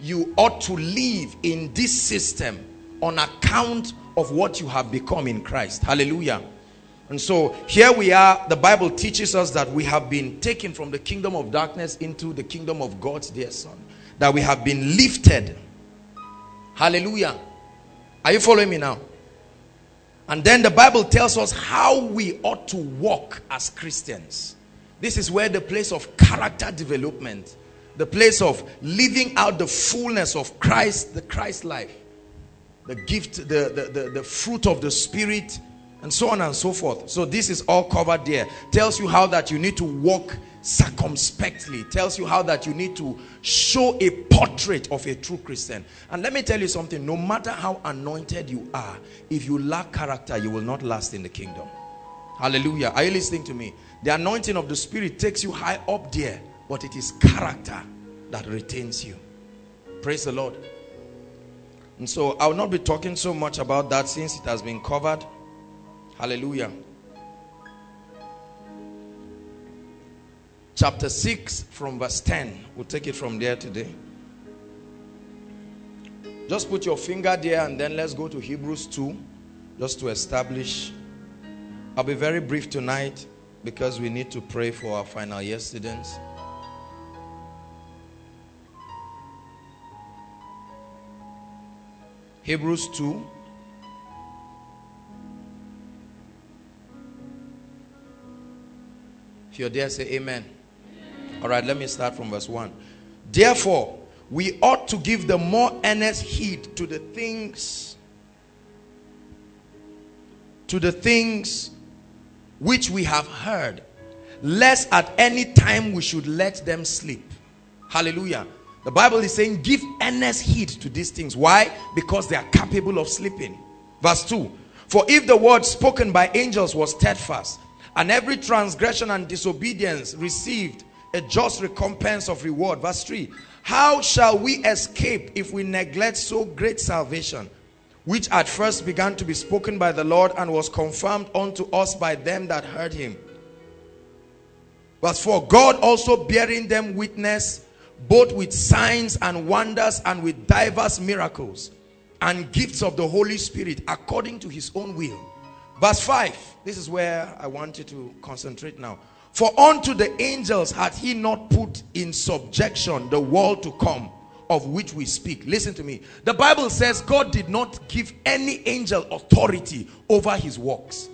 you ought to live in this system on account of what you have become in Christ. Hallelujah. And so here we are. The Bible teaches us that we have been taken from the kingdom of darkness into the kingdom of God's dear son. That we have been lifted. Hallelujah. Are you following me now? And then the Bible tells us how we ought to walk as Christians. This is where the place of character development, the place of living out the fullness of Christ, the Christ life, the gift, the, the, the, the fruit of the Spirit, and so on and so forth. So this is all covered there. Tells you how that you need to walk circumspectly. Tells you how that you need to show a portrait of a true Christian. And let me tell you something. No matter how anointed you are, if you lack character, you will not last in the kingdom. Hallelujah. Are you listening to me? The anointing of the Spirit takes you high up there, but it is character that retains you. Praise the Lord. And so I will not be talking so much about that since it has been covered. Hallelujah. Chapter 6 from verse 10. We'll take it from there today. Just put your finger there and then let's go to Hebrews 2 just to establish. I'll be very brief tonight because we need to pray for our final year students. Hebrews 2 If you're there, say amen. All right, let me start from verse 1. Therefore, we ought to give the more earnest heed to the things to the things which we have heard, lest at any time we should let them sleep. Hallelujah. The Bible is saying, give earnest heed to these things. Why? Because they are capable of sleeping. Verse 2 For if the word spoken by angels was steadfast, and every transgression and disobedience received a just recompense of reward. Verse 3 How shall we escape if we neglect so great salvation? which at first began to be spoken by the Lord and was confirmed unto us by them that heard him. Verse 4 God also bearing them witness, both with signs and wonders and with diverse miracles and gifts of the Holy Spirit according to his own will. Verse 5 This is where I want you to concentrate now. For unto the angels hath he not put in subjection the world to come of which we speak. Listen to me. The Bible says God did not give any angel authority over his works.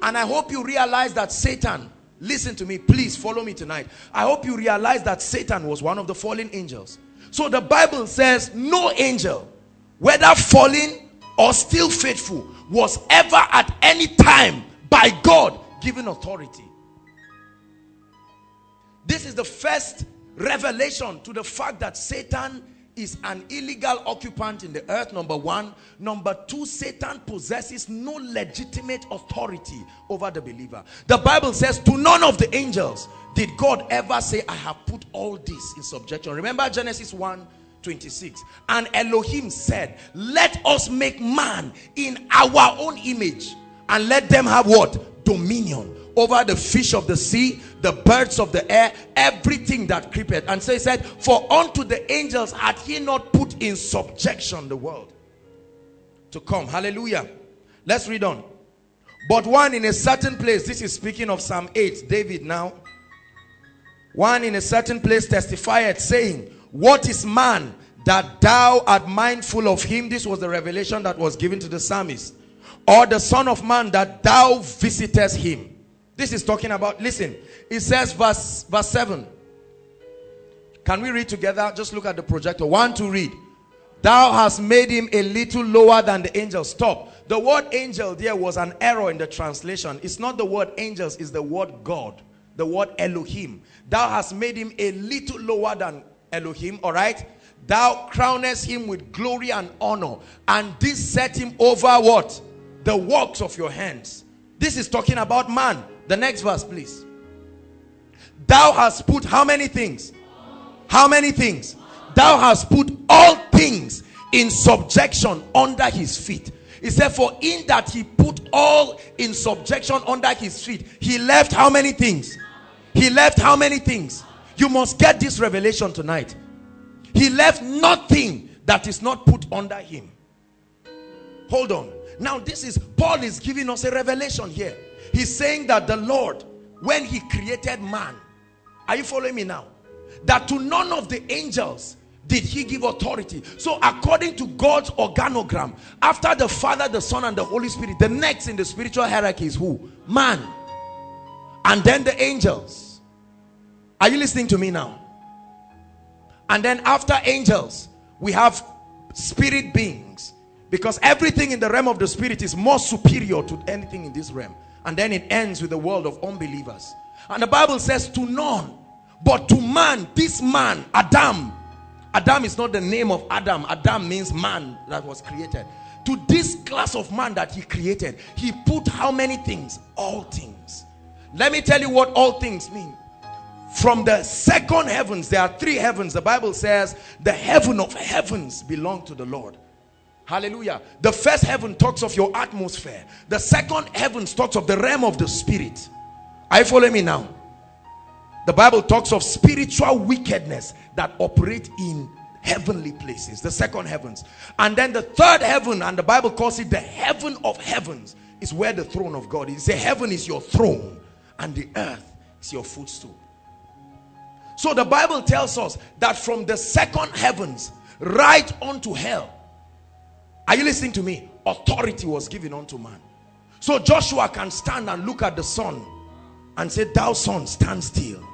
And I hope you realize that Satan, listen to me, please follow me tonight. I hope you realize that Satan was one of the fallen angels. So the Bible says no angel, whether fallen or still faithful, was ever at any time by God given authority. This is the first revelation to the fact that Satan is an illegal occupant in the earth, number one. Number two, Satan possesses no legitimate authority over the believer. The Bible says to none of the angels did God ever say, I have put all this in subjection. Remember Genesis 1, 26. And Elohim said, let us make man in our own image and let them have what? Dominion over the fish of the sea, the birds of the air, everything that creepeth. And so he said, For unto the angels had he not put in subjection the world to come. Hallelujah. Let's read on. But one in a certain place, this is speaking of Psalm 8, David now. One in a certain place testified, saying, What is man that thou art mindful of him? This was the revelation that was given to the psalmist. or the son of man that thou visitest him this is talking about listen it says verse verse 7 can we read together? Just look at the projector. One to read. Thou hast made him a little lower than the angels. Stop. The word angel there was an error in the translation. It's not the word angels it's the word god. The word elohim. Thou hast made him a little lower than elohim all right? Thou crownest him with glory and honor and this set him over what? The works of your hands. This is talking about man the next verse please. Thou hast put how many things? How many things? Thou hast put all things in subjection under his feet. He said for in that he put all in subjection under his feet he left how many things? He left how many things? You must get this revelation tonight. He left nothing that is not put under him. Hold on. Now this is paul is giving us a revelation here he's saying that the lord when he created man are you following me now? That to none of the angels did he give authority. So according to god's organogram after the father the son and the holy spirit the next in the spiritual hierarchy is who? Man. And then the angels. Are you listening to me now? And then after angels we have spirit beings. Because everything in the realm of the spirit is more superior to anything in this realm and then it ends with the world of unbelievers. And the bible says to none but to man this man adam. Adam is not the name of adam. Adam means man that was created. To this class of man that he created he put how many things? All things. Let me tell you what all things mean. From the second heavens there are three heavens. The bible says the heaven of heavens belong to the lord hallelujah. The first heaven talks of your atmosphere. The second heaven talks of the realm of the spirit. Are you following me now? The bible talks of spiritual wickedness that operate in heavenly places. The second heavens. And then the third heaven and the bible calls it the heaven of heavens is where the throne of god is. The heaven is your throne and the earth is your footstool. So the Bible tells us that from the second heavens right onto hell. Are you listening to me? Authority was given unto man. So Joshua can stand and look at the sun and say, thou sun stand still.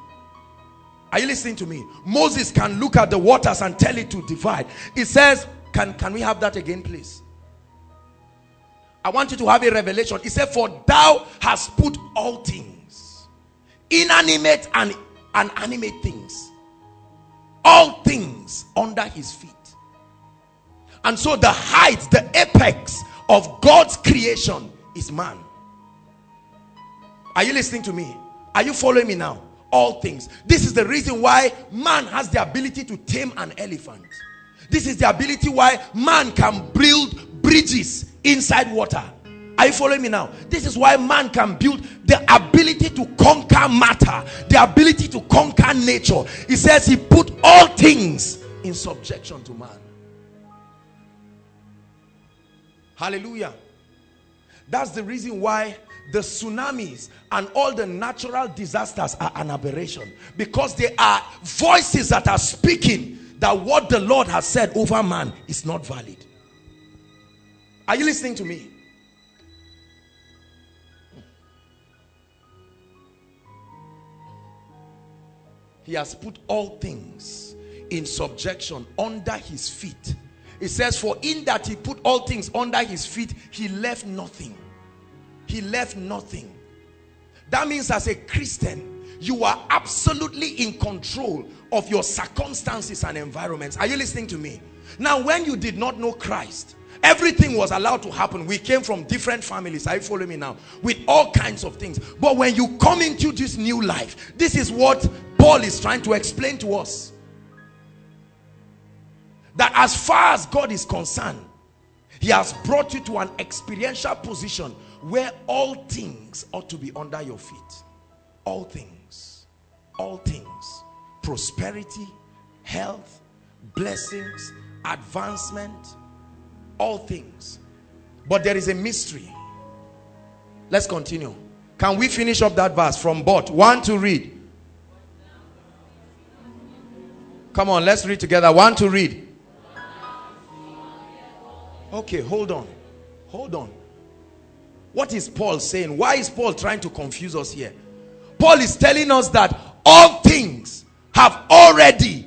Are you listening to me? Moses can look at the waters and tell it to divide. It says, can, can we have that again please? I want you to have a revelation. He said, for thou hast put all things, inanimate and and animate things all things under his feet and so the height the apex of god's creation is man are you listening to me are you following me now all things this is the reason why man has the ability to tame an elephant this is the ability why man can build bridges inside water are you following me now? This is why man can build the ability to conquer matter, the ability to conquer nature. He says he put all things in subjection to man. Hallelujah. That's the reason why the tsunamis and all the natural disasters are an aberration because they are voices that are speaking that what the Lord has said over man is not valid. Are you listening to me? he has put all things in subjection under his feet it says for in that he put all things under his feet he left nothing. He left nothing. That means as a christian you are absolutely in control of your circumstances and environments. Are you listening to me? Now when you did not know christ everything was allowed to happen. We came from different families. Are you following me now? With all kinds of things. But when you come into this new life this is what Paul is trying to explain to us that as far as God is concerned he has brought you to an experiential position where all things ought to be under your feet. All things. All things. Prosperity health blessings advancement all things. But there is a mystery. Let's continue. Can we finish up that verse from but? One to read. Come on let's read together. One to read okay hold on hold on What is Paul saying? Why is Paul trying to confuse us here? Paul is telling us that all things have already.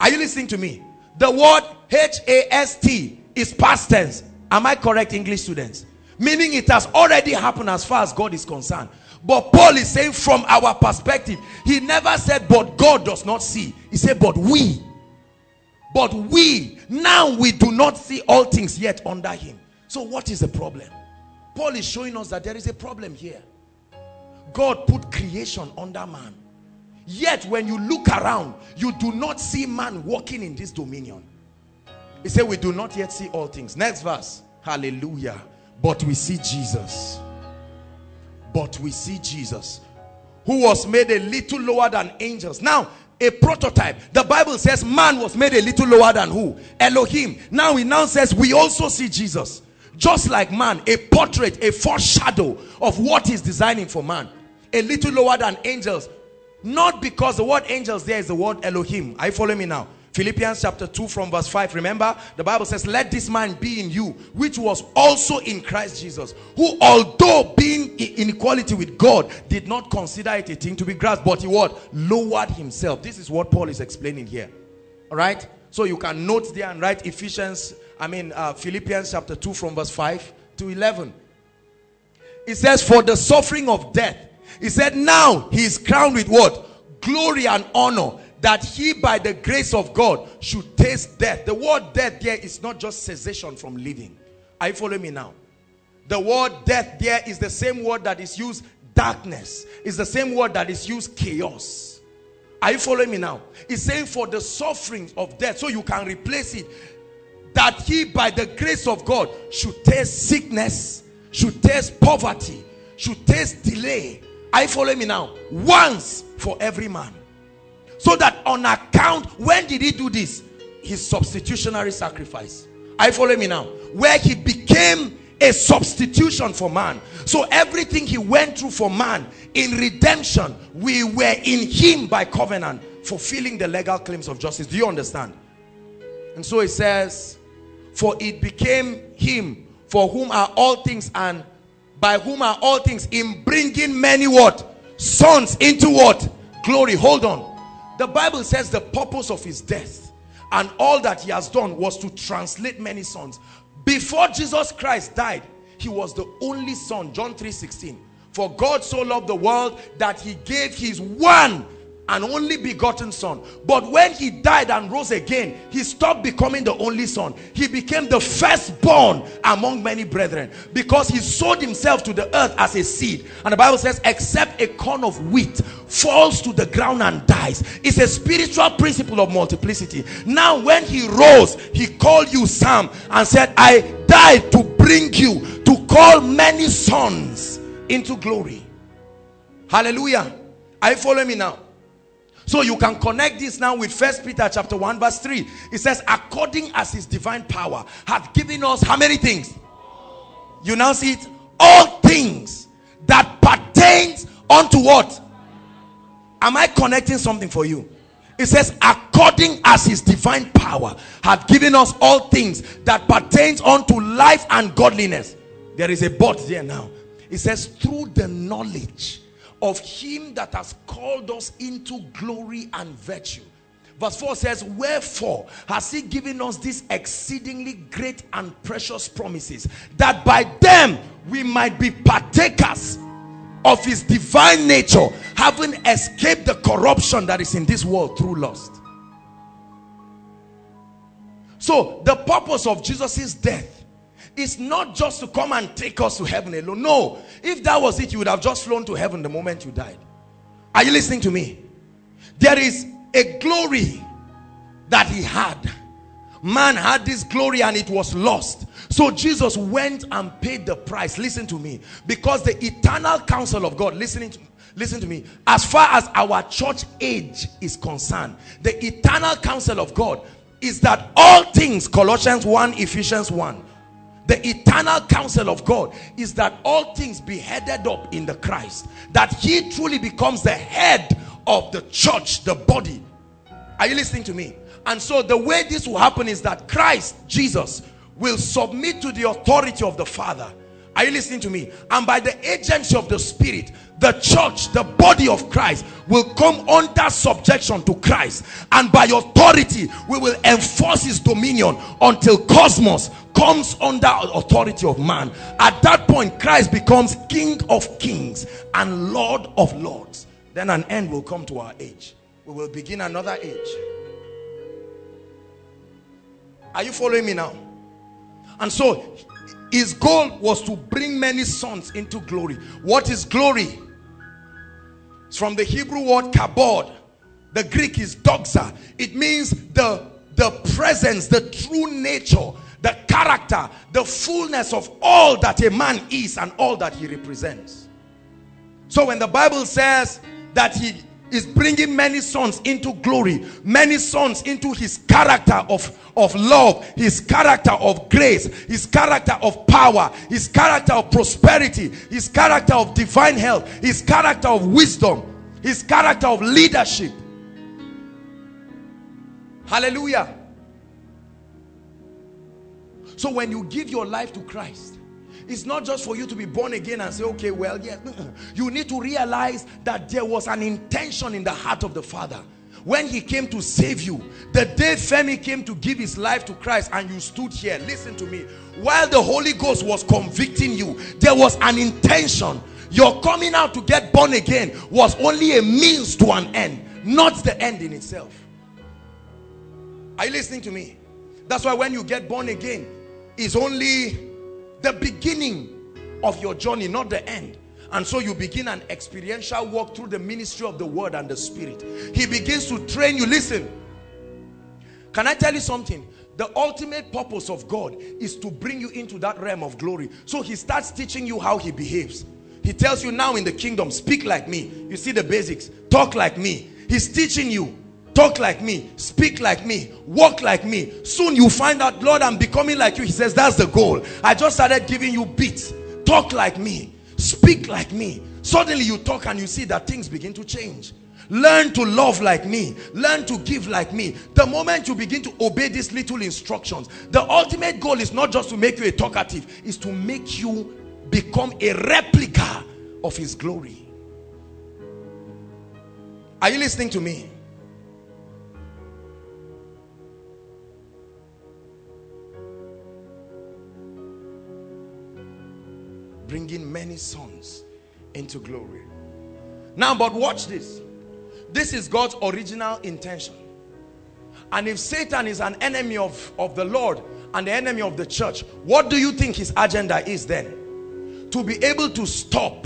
Are you listening to me? The word H-A-S-T is past tense. Am I correct, English students? Meaning it has already happened as far as God is concerned. But Paul is saying from our perspective, he never said, but God does not see. He said, but we. But we, now we do not see all things yet under him. So what is the problem? Paul is showing us that there is a problem here. God put creation under man. Yet when you look around, you do not see man walking in this dominion. He said, we do not yet see all things. Next verse. Hallelujah. But we see Jesus. But we see Jesus. Who was made a little lower than angels. Now, a prototype. The Bible says man was made a little lower than who? Elohim. Now he now says we also see Jesus. Just like man, a portrait, a foreshadow of what he's designing for man. A little lower than angels. Not because the word angels there is the word Elohim. Are you following me now? Philippians chapter 2 from verse 5. Remember, the Bible says, Let this mind be in you, which was also in Christ Jesus, who although being in equality with God, did not consider it a thing to be grasped, but he what? Lowered himself. This is what Paul is explaining here. All right? So you can note there and write Ephesians, I mean, uh, Philippians chapter 2 from verse 5 to 11. It says, For the suffering of death. He said, Now he is crowned with what? Glory and honor that he by the grace of God should taste death. The word death there is not just cessation from living. Are you following me now? The word death there is the same word that is used darkness. Is the same word that is used chaos. Are you following me now? It's saying for the sufferings of death so you can replace it. That he by the grace of God should taste sickness, should taste poverty, should taste delay. Are you following me now? Once for every man. So that on account, when did he do this? His substitutionary sacrifice. I follow me now. Where he became a substitution for man. So everything he went through for man in redemption, we were in him by covenant, fulfilling the legal claims of justice. Do you understand? And so it says, for it became him for whom are all things and by whom are all things in bringing many what? Sons into what? Glory. Hold on. The Bible says the purpose of his death and all that he has done was to translate many sons. Before Jesus Christ died, he was the only son. John 3 16. For God so loved the world that he gave his one and only begotten son. But when he died and rose again, he stopped becoming the only son. He became the firstborn among many brethren because he sowed himself to the earth as a seed. And the Bible says, except a corn of wheat falls to the ground and dies. It's a spiritual principle of multiplicity. Now, when he rose, he called you Sam and said, I died to bring you to call many sons into glory. Hallelujah. Are you following me now? So you can connect this now with First Peter chapter 1 verse 3. It says, according as his divine power hath given us how many things? You now see it? All things that pertains unto what? Am I connecting something for you? It says, according as his divine power hath given us all things that pertains unto life and godliness. There is a but there now. It says, through the knowledge of him that has called us into glory and virtue. Verse 4 says, Wherefore has he given us these exceedingly great and precious promises, that by them we might be partakers of his divine nature, having escaped the corruption that is in this world through lust. So, the purpose of Jesus' death is not just to come and take us to heaven alone. No. If that was it, you would have just flown to heaven the moment you died. Are you listening to me? There is a glory that he had. Man had this glory and it was lost. So Jesus went and paid the price. Listen to me. Because the eternal counsel of God, listening to listen to me as far as our church age is concerned the eternal counsel of god is that all things colossians 1 ephesians 1 the eternal counsel of God is that all things be headed up in the Christ. That he truly becomes the head of the church, the body. Are you listening to me? And so the way this will happen is that Christ, Jesus, will submit to the authority of the Father Are you listening to me? And by the agency of the Spirit, the church, the body of Christ, will come under subjection to Christ. And by authority, we will enforce his dominion until cosmos comes under authority of man. At that point, Christ becomes King of kings and Lord of lords. Then an end will come to our age. We will begin another age. Are you following me now? And so his goal was to bring many sons into glory. What is glory? It's from the Hebrew word kabod. The Greek is doxa. It means the, the presence, the true nature, the character, the fullness of all that a man is and all that he represents. So when the Bible says that he is bringing many sons into glory, many sons into his character of, of love, his character of grace, his character of power, his character of prosperity, his character of divine health, his character of wisdom, his character of leadership. Hallelujah. So when you give your life to Christ, it's not just for you to be born again and say, okay, well, yeah. You need to realize that there was an intention in the heart of the Father. When he came to save you, the day Femi came to give his life to Christ and you stood here, listen to me. While the Holy Ghost was convicting you, there was an intention. Your coming out to get born again was only a means to an end, not the end in itself. Are you listening to me? That's why when you get born again, it's only the beginning of your journey, not the end. And so you begin an experiential walk through the ministry of the word and the spirit. He begins to train you. Listen, can I tell you something? The ultimate purpose of God is to bring you into that realm of glory. So he starts teaching you how he behaves. He tells you now in the kingdom, speak like me. You see the basics. Talk like me. He's teaching you talk like me speak like me walk like me. Soon you find out lord i'm becoming like you. He says that's the goal. I just started giving you beats. Talk like me. Speak like me. Suddenly you talk and you see that things begin to change. Learn to love like me. Learn to give like me. The moment you begin to obey these little instructions the ultimate goal is not just to make you a talkative is to make you become a replica of his glory. Are you listening to me bringing many sons into glory. Now, but watch this. This is God's original intention. And if Satan is an enemy of, of the Lord and the enemy of the church, what do you think his agenda is then? To be able to stop.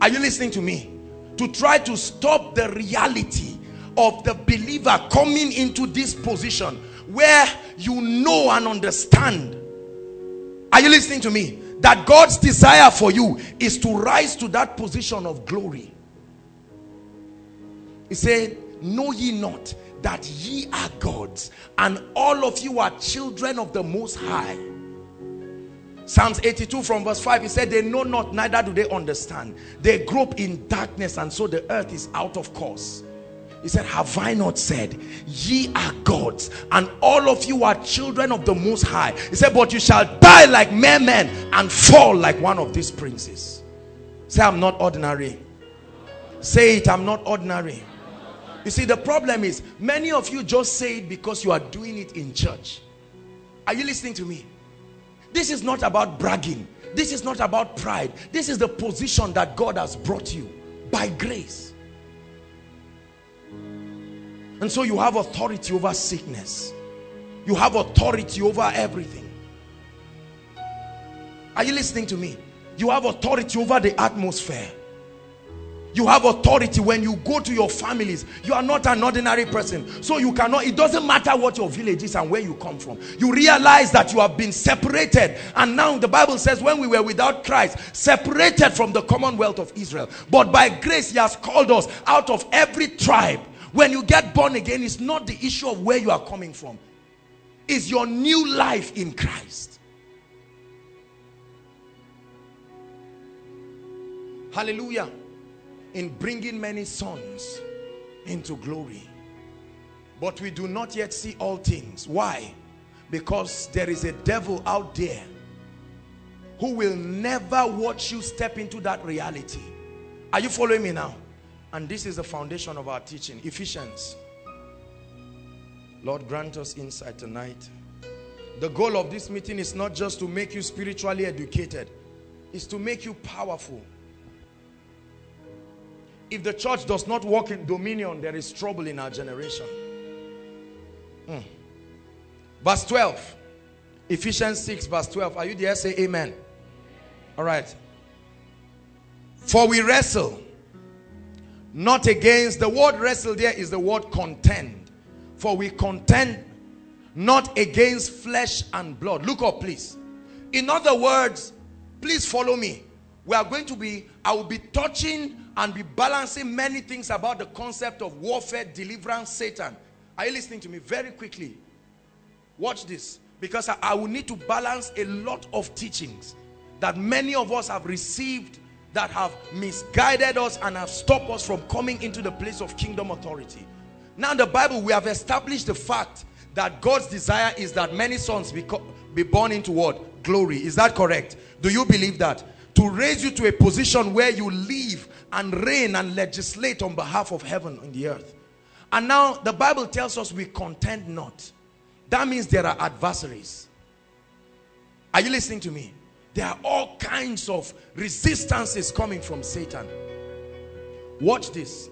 Are you listening to me? To try to stop the reality of the believer coming into this position where you know and understand. Are you listening to me? That God's desire for you is to rise to that position of glory. He said, Know ye not that ye are gods, and all of you are children of the Most High. Psalms 82 from verse 5, he said, They know not, neither do they understand. They grope in darkness, and so the earth is out of course. He said, Have I not said, Ye are gods, and all of you are children of the Most High? He said, But you shall die like mere men and fall like one of these princes. Say, I'm not ordinary. Say it, I'm not ordinary. You see, the problem is, many of you just say it because you are doing it in church. Are you listening to me? This is not about bragging. This is not about pride. This is the position that God has brought you by grace. And so you have authority over sickness. You have authority over everything. Are you listening to me? You have authority over the atmosphere. You have authority when you go to your families. You are not an ordinary person. So you cannot, it doesn't matter what your village is and where you come from. You realize that you have been separated. And now the Bible says when we were without Christ, separated from the commonwealth of Israel. But by grace he has called us out of every tribe when you get born again, it's not the issue of where you are coming from. It's your new life in Christ. Hallelujah. In bringing many sons into glory. But we do not yet see all things. Why? Because there is a devil out there who will never watch you step into that reality. Are you following me now? And this is the foundation of our teaching. Ephesians. Lord, grant us insight tonight. The goal of this meeting is not just to make you spiritually educated. It's to make you powerful. If the church does not walk in dominion, there is trouble in our generation. Mm. Verse 12. Ephesians 6 verse 12. Are you there? Say amen. All right. For we wrestle not against, the word wrestle there is the word contend. For we contend not against flesh and blood. Look up please. In other words, please follow me. We are going to be, I will be touching and be balancing many things about the concept of warfare, deliverance, Satan. Are you listening to me very quickly? Watch this. Because I, I will need to balance a lot of teachings that many of us have received that have misguided us and have stopped us from coming into the place of kingdom authority. Now in the Bible, we have established the fact that God's desire is that many sons be, be born into what? Glory. Is that correct? Do you believe that? To raise you to a position where you live and reign and legislate on behalf of heaven on the earth. And now the Bible tells us we contend not. That means there are adversaries. Are you listening to me? There are all kinds of resistances coming from Satan. Watch this.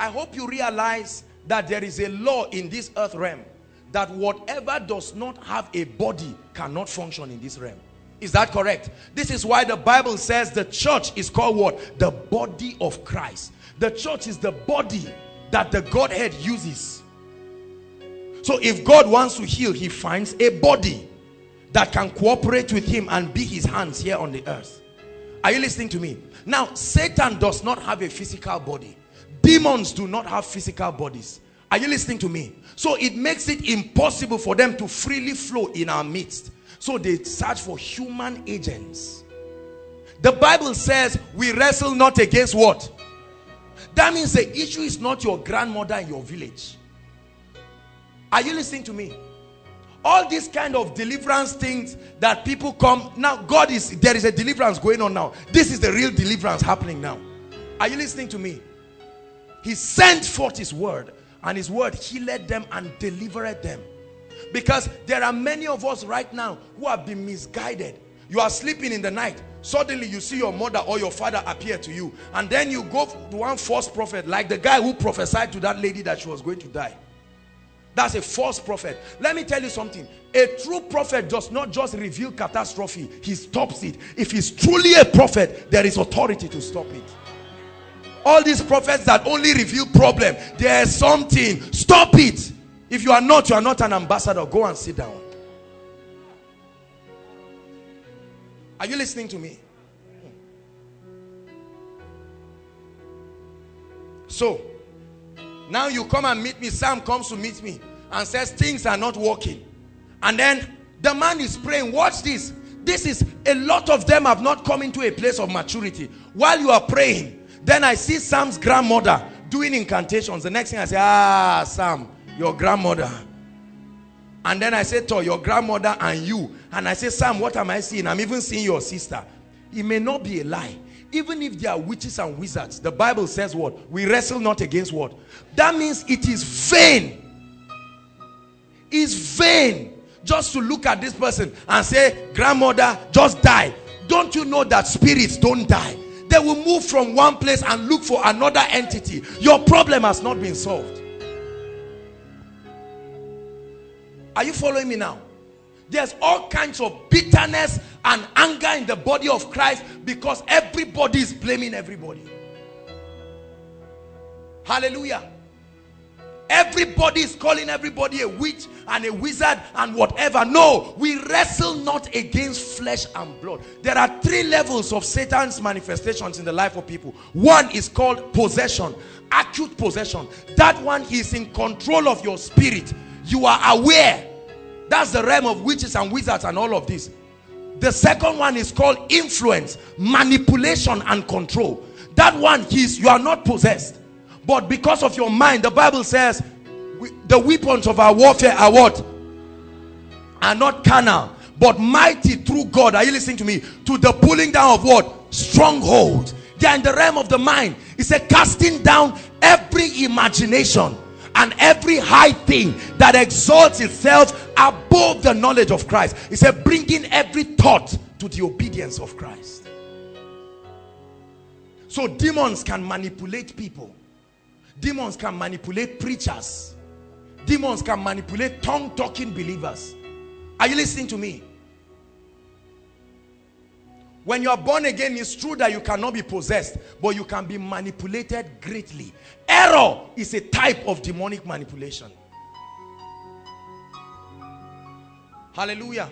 I hope you realize that there is a law in this earth realm that whatever does not have a body cannot function in this realm. Is that correct? This is why the Bible says the church is called what? The body of Christ. The church is the body that the Godhead uses. So if God wants to heal, he finds a body that can cooperate with him and be his hands here on the earth. Are you listening to me? Now, Satan does not have a physical body. Demons do not have physical bodies. Are you listening to me? So it makes it impossible for them to freely flow in our midst. So they search for human agents. The Bible says we wrestle not against what? That means the issue is not your grandmother in your village. Are you listening to me? All these kind of deliverance things that people come now God is there is a deliverance going on now. This is the real deliverance happening now. Are you listening to me? He sent forth his word and his word healed them and delivered them. Because there are many of us right now who have been misguided. You are sleeping in the night. Suddenly you see your mother or your father appear to you. And then you go to one false prophet like the guy who prophesied to that lady that she was going to die. That's a false prophet. Let me tell you something. A true prophet does not just reveal catastrophe. He stops it. If he's truly a prophet, there is authority to stop it. All these prophets that only reveal problem, there's something. Stop it. If you are not, you are not an ambassador. Go and sit down. Are you listening to me? So, now you come and meet me. Sam comes to meet me and says things are not working. And then the man is praying. Watch this. This is a lot of them have not come into a place of maturity. While you are praying, then I see Sam's grandmother doing incantations. The next thing I say, ah, Sam, your grandmother. And then I say to your grandmother and you. And I say, Sam, what am I seeing? I'm even seeing your sister. It may not be a lie. Even if they are witches and wizards, the Bible says what? We wrestle not against what? That means it is vain. It's vain just to look at this person and say, grandmother, just die. Don't you know that spirits don't die? They will move from one place and look for another entity. Your problem has not been solved. Are you following me now? There's all kinds of bitterness and anger in the body of Christ because everybody is blaming everybody. Hallelujah. Everybody is calling everybody a witch and a wizard and whatever. No, we wrestle not against flesh and blood. There are three levels of Satan's manifestations in the life of people. One is called possession, acute possession. That one is in control of your spirit. You are aware. That's the realm of witches and wizards and all of this. The second one is called influence, manipulation and control. That one is you are not possessed. But because of your mind, the Bible says the weapons of our warfare are what? Are not carnal, but mighty through God. Are you listening to me? To the pulling down of what? Stronghold. They are in the realm of the mind. He a casting down every imagination and every high thing that exalts itself above the knowledge of Christ. He said, bringing every thought to the obedience of Christ. So demons can manipulate people. Demons can manipulate preachers. Demons can manipulate tongue-talking believers. Are you listening to me? When you are born again, it's true that you cannot be possessed, but you can be manipulated greatly. Error is a type of demonic manipulation. Hallelujah.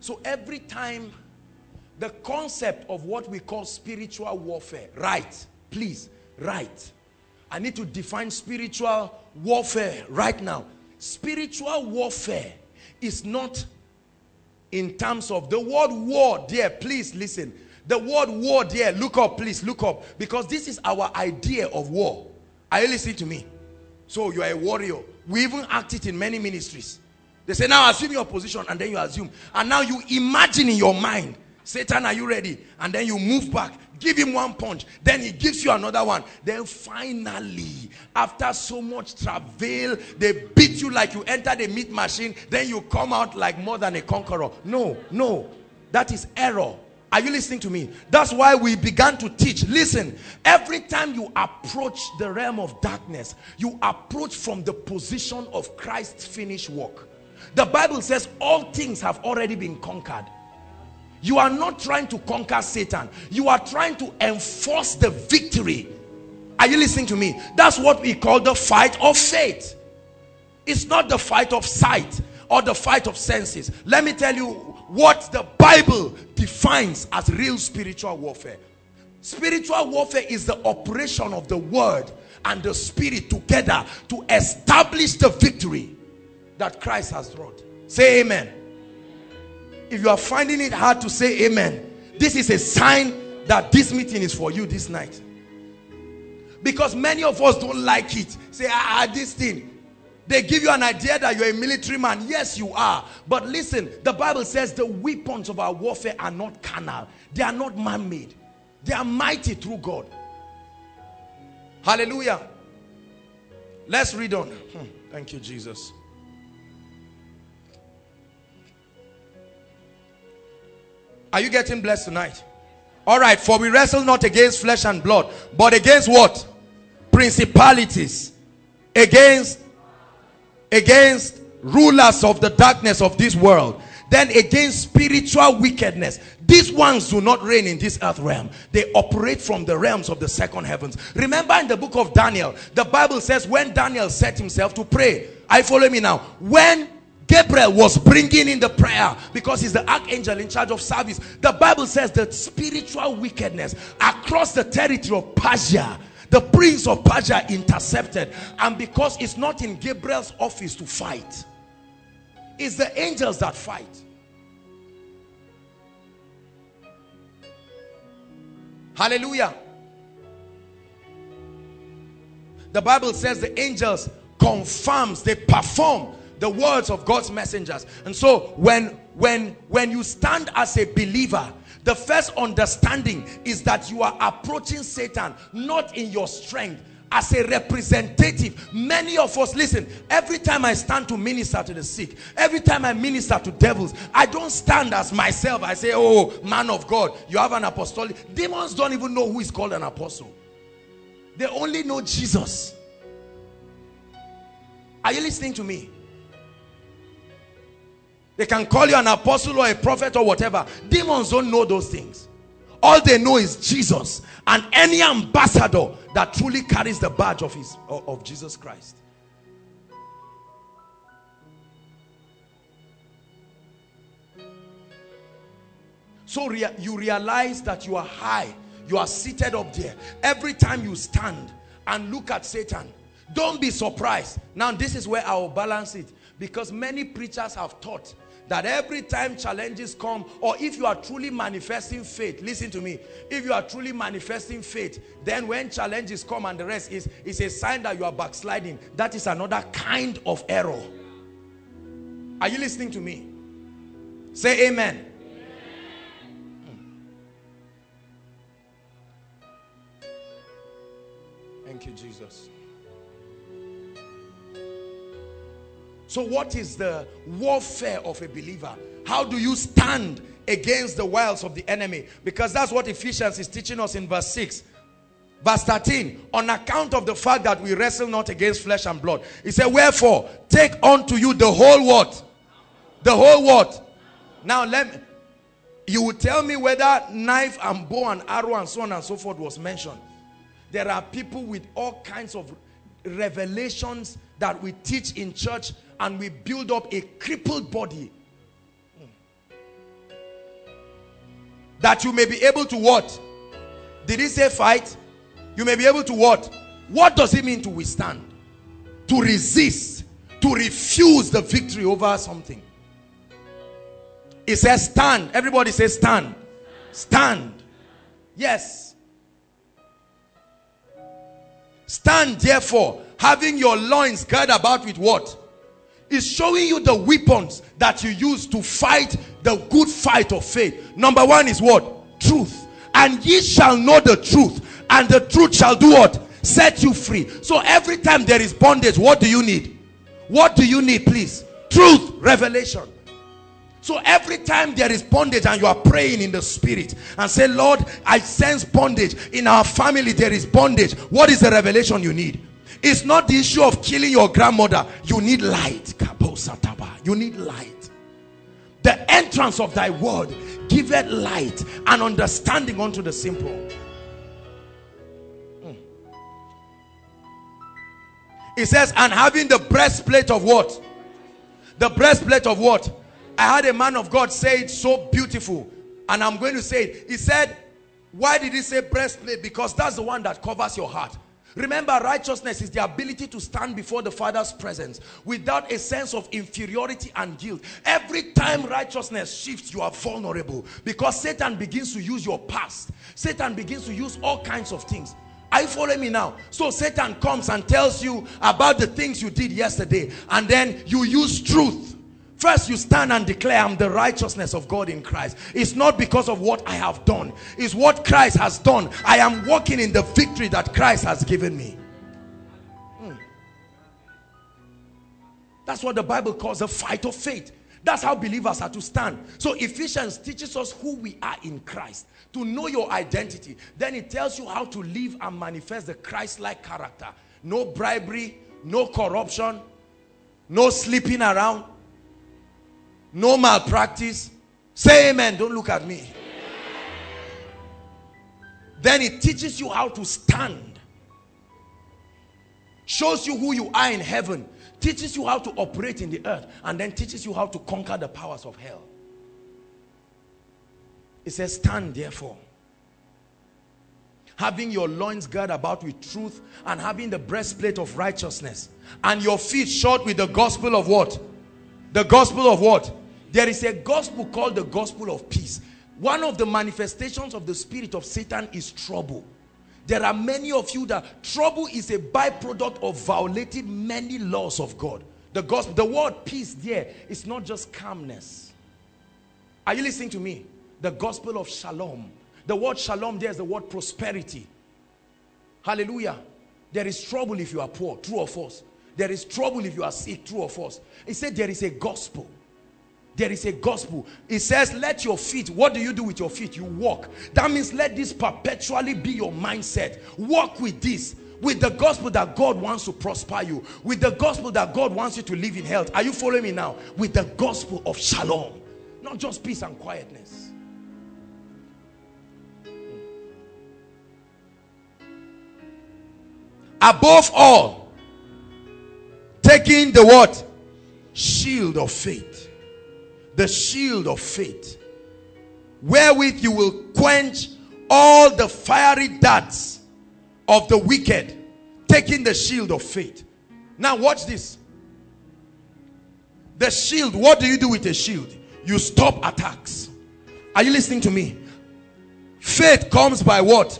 So every time the concept of what we call spiritual warfare, right, please, right. I need to define spiritual warfare right now. Spiritual warfare is not in terms of the word war there, please listen. The word war there, look up, please, look up. Because this is our idea of war. Are you listening to me? So you are a warrior. We even act it in many ministries. They say, now assume your position, and then you assume. And now you imagine in your mind, Satan, are you ready? And then you move back, give him one punch, then he gives you another one. Then finally, after so much travail, they beat you like you enter the meat machine, then you come out like more than a conqueror. No, no, that is error. Are you listening to me? That's why we began to teach. Listen, every time you approach the realm of darkness, you approach from the position of Christ's finished work. The Bible says all things have already been conquered. You are not trying to conquer Satan. You are trying to enforce the victory. Are you listening to me? That's what we call the fight of faith. It's not the fight of sight or the fight of senses. Let me tell you what the Bible defines as real spiritual warfare. Spiritual warfare is the operation of the word and the spirit together to establish the victory that Christ has wrought. Say amen. If you are finding it hard to say amen, this is a sign that this meeting is for you this night. Because many of us don't like it. Say, ah, ah, this thing. They give you an idea that you're a military man. Yes, you are. But listen, the Bible says the weapons of our warfare are not carnal. They are not man-made. They are mighty through God. Hallelujah. Let's read on. Hmm. Thank you, Jesus. Are you getting blessed tonight? All right, for we wrestle not against flesh and blood, but against what? Principalities. Against against rulers of the darkness of this world. Then against spiritual wickedness. These ones do not reign in this earth realm. They operate from the realms of the second heavens. Remember in the book of Daniel, the Bible says when Daniel set himself to pray, I follow me now. When Gabriel was bringing in the prayer because he's the archangel in charge of service. The Bible says that spiritual wickedness across the territory of Persia, the prince of Persia intercepted. And because it's not in Gabriel's office to fight, it's the angels that fight. Hallelujah. The Bible says the angels confirms, they perform the words of God's messengers. And so when when when you stand as a believer, the first understanding is that you are approaching Satan not in your strength. As a representative many of us listen every time i stand to minister to the sick every time i minister to devils i don't stand as myself. I say oh man of god you have an apostolic. Demons don't even know who is called an apostle. They only know jesus. Are you listening to me they can call you an apostle or a prophet or whatever. Demons don't know those things. All they know is Jesus and any ambassador that truly carries the badge of his of Jesus Christ. So rea you realize that you are high. You are seated up there. Every time you stand and look at Satan, don't be surprised. Now this is where I will balance it. Because many preachers have taught that every time challenges come or if you are truly manifesting faith listen to me if you are truly manifesting faith then when challenges come and the rest is is a sign that you are backsliding. That is another kind of error. Are you listening to me? Say amen. Thank you, Jesus. So what is the warfare of a believer? How do you stand against the wiles of the enemy? Because that's what Ephesians is teaching us in verse 6. Verse 13, on account of the fact that we wrestle not against flesh and blood. He said, wherefore, take unto you the whole what? The whole what? Now let me, you will tell me whether knife and bow and arrow and so on and so forth was mentioned. There are people with all kinds of revelations that we teach in church and we build up a crippled body. That you may be able to what? Did he say fight? You may be able to what? What does it mean to withstand? To resist? To refuse the victory over something? It says stand. Everybody says stand. Stand. Yes. Stand therefore having your loins girded about with what is showing you the weapons that you use to fight the good fight of faith. Number one is what? Truth. And ye shall know the truth. And the truth shall do what? Set you free. So every time there is bondage, what do you need? What do you need, please? Truth, revelation. So every time there is bondage and you are praying in the spirit and say, Lord, I sense bondage. In our family, there is bondage. What is the revelation you need? It's not the issue of killing your grandmother. You need light. You need light. The entrance of thy word giveth light and understanding unto the simple. Mm. It says, and having the breastplate of what? The breastplate of what? I had a man of God say it so beautiful. And I'm going to say it. He said, why did he say breastplate? Because that's the one that covers your heart. Remember, righteousness is the ability to stand before the Father's presence without a sense of inferiority and guilt. Every time righteousness shifts, you are vulnerable because Satan begins to use your past. Satan begins to use all kinds of things. Are you following me now? So Satan comes and tells you about the things you did yesterday and then you use truth First, you stand and declare, I'm the righteousness of God in Christ. It's not because of what I have done. It's what Christ has done. I am walking in the victory that Christ has given me. Hmm. That's what the Bible calls a fight of faith. That's how believers are to stand. So Ephesians teaches us who we are in Christ. To know your identity. Then it tells you how to live and manifest the Christ-like character. No bribery, no corruption, no sleeping around, no malpractice. Say amen. Don't look at me. Then it teaches you how to stand. Shows you who you are in heaven. Teaches you how to operate in the earth. And then teaches you how to conquer the powers of hell. It says, stand therefore. Having your loins girded about with truth and having the breastplate of righteousness. And your feet shod with the gospel of what? The gospel of what? There is a gospel called the gospel of peace. One of the manifestations of the spirit of Satan is trouble. There are many of you that trouble is a byproduct of violating many laws of God. The gospel, the word peace there is not just calmness. Are you listening to me? The gospel of shalom. The word shalom there is the word prosperity. Hallelujah. There is trouble if you are poor, true or false. There is trouble if you are sick, true or false. He said there is a gospel. There is a gospel. It says, let your feet, what do you do with your feet? You walk. That means let this perpetually be your mindset. Walk with this. With the gospel that God wants to prosper you. With the gospel that God wants you to live in health. Are you following me now? With the gospel of shalom. Not just peace and quietness. Above all, taking the what? Shield of faith the shield of faith wherewith you will quench all the fiery darts of the wicked taking the shield of faith now watch this The shield, what do you do with a shield? You stop attacks. Are you listening to me? Faith comes by what?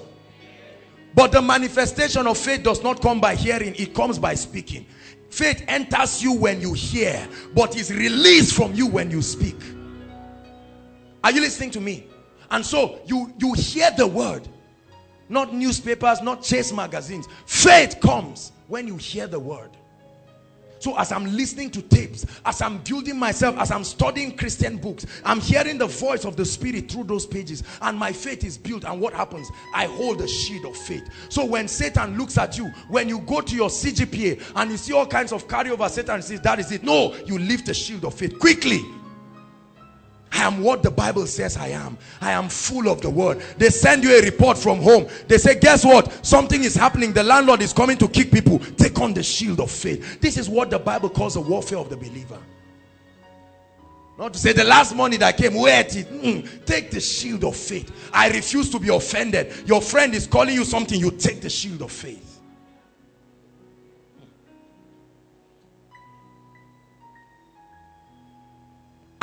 But the manifestation of faith does not come by hearing, it comes by speaking. Faith enters you when you hear, but is released from you when you speak. Are you listening to me? And so you, you hear the word, not newspapers, not chase magazines. Faith comes when you hear the word. So as I'm listening to tapes, as I'm building myself, as I'm studying Christian books, I'm hearing the voice of the Spirit through those pages and my faith is built. And what happens? I hold the shield of faith. So when Satan looks at you, when you go to your CGPA and you see all kinds of carryover, Satan says, that is it. No, you lift the shield of faith quickly. I am what the Bible says I am. I am full of the word. They send you a report from home. They say, guess what? Something is happening. The landlord is coming to kick people. Take on the shield of faith. This is what the Bible calls the warfare of the believer. Not to say the last money that came, it. Mm, take the shield of faith. I refuse to be offended. Your friend is calling you something, you take the shield of faith.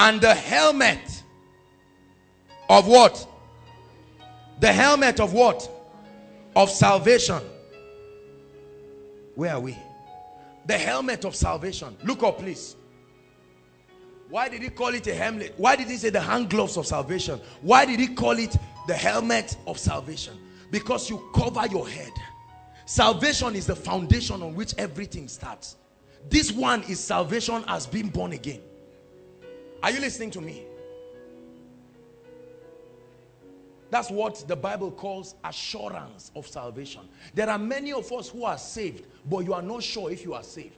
And the helmet of what? The helmet of what? Of salvation. Where are we? The helmet of salvation. Look up, please. Why did he call it a helmet? Why did he say the hand gloves of salvation? Why did he call it the helmet of salvation? Because you cover your head. Salvation is the foundation on which everything starts. This one is salvation as being born again. Are you listening to me? That's what the Bible calls assurance of salvation. There are many of us who are saved, but you are not sure if you are saved.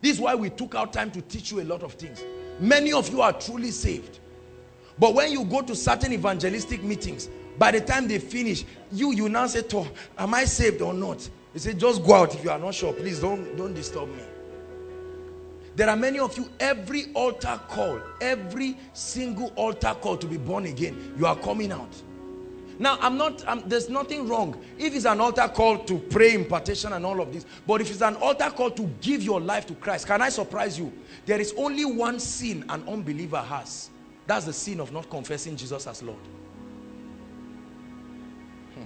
This is why we took our time to teach you a lot of things. Many of you are truly saved. But when you go to certain evangelistic meetings, by the time they finish, you you now say, am I saved or not? They say, just go out if you are not sure. Please don't, don't disturb me. There are many of you, every altar call, every single altar call to be born again, you are coming out. Now, I'm not, I'm, there's nothing wrong. If it's an altar call to pray impartation and all of this, but if it's an altar call to give your life to Christ, can I surprise you? There is only one sin an unbeliever has. That's the sin of not confessing Jesus as Lord. Hmm.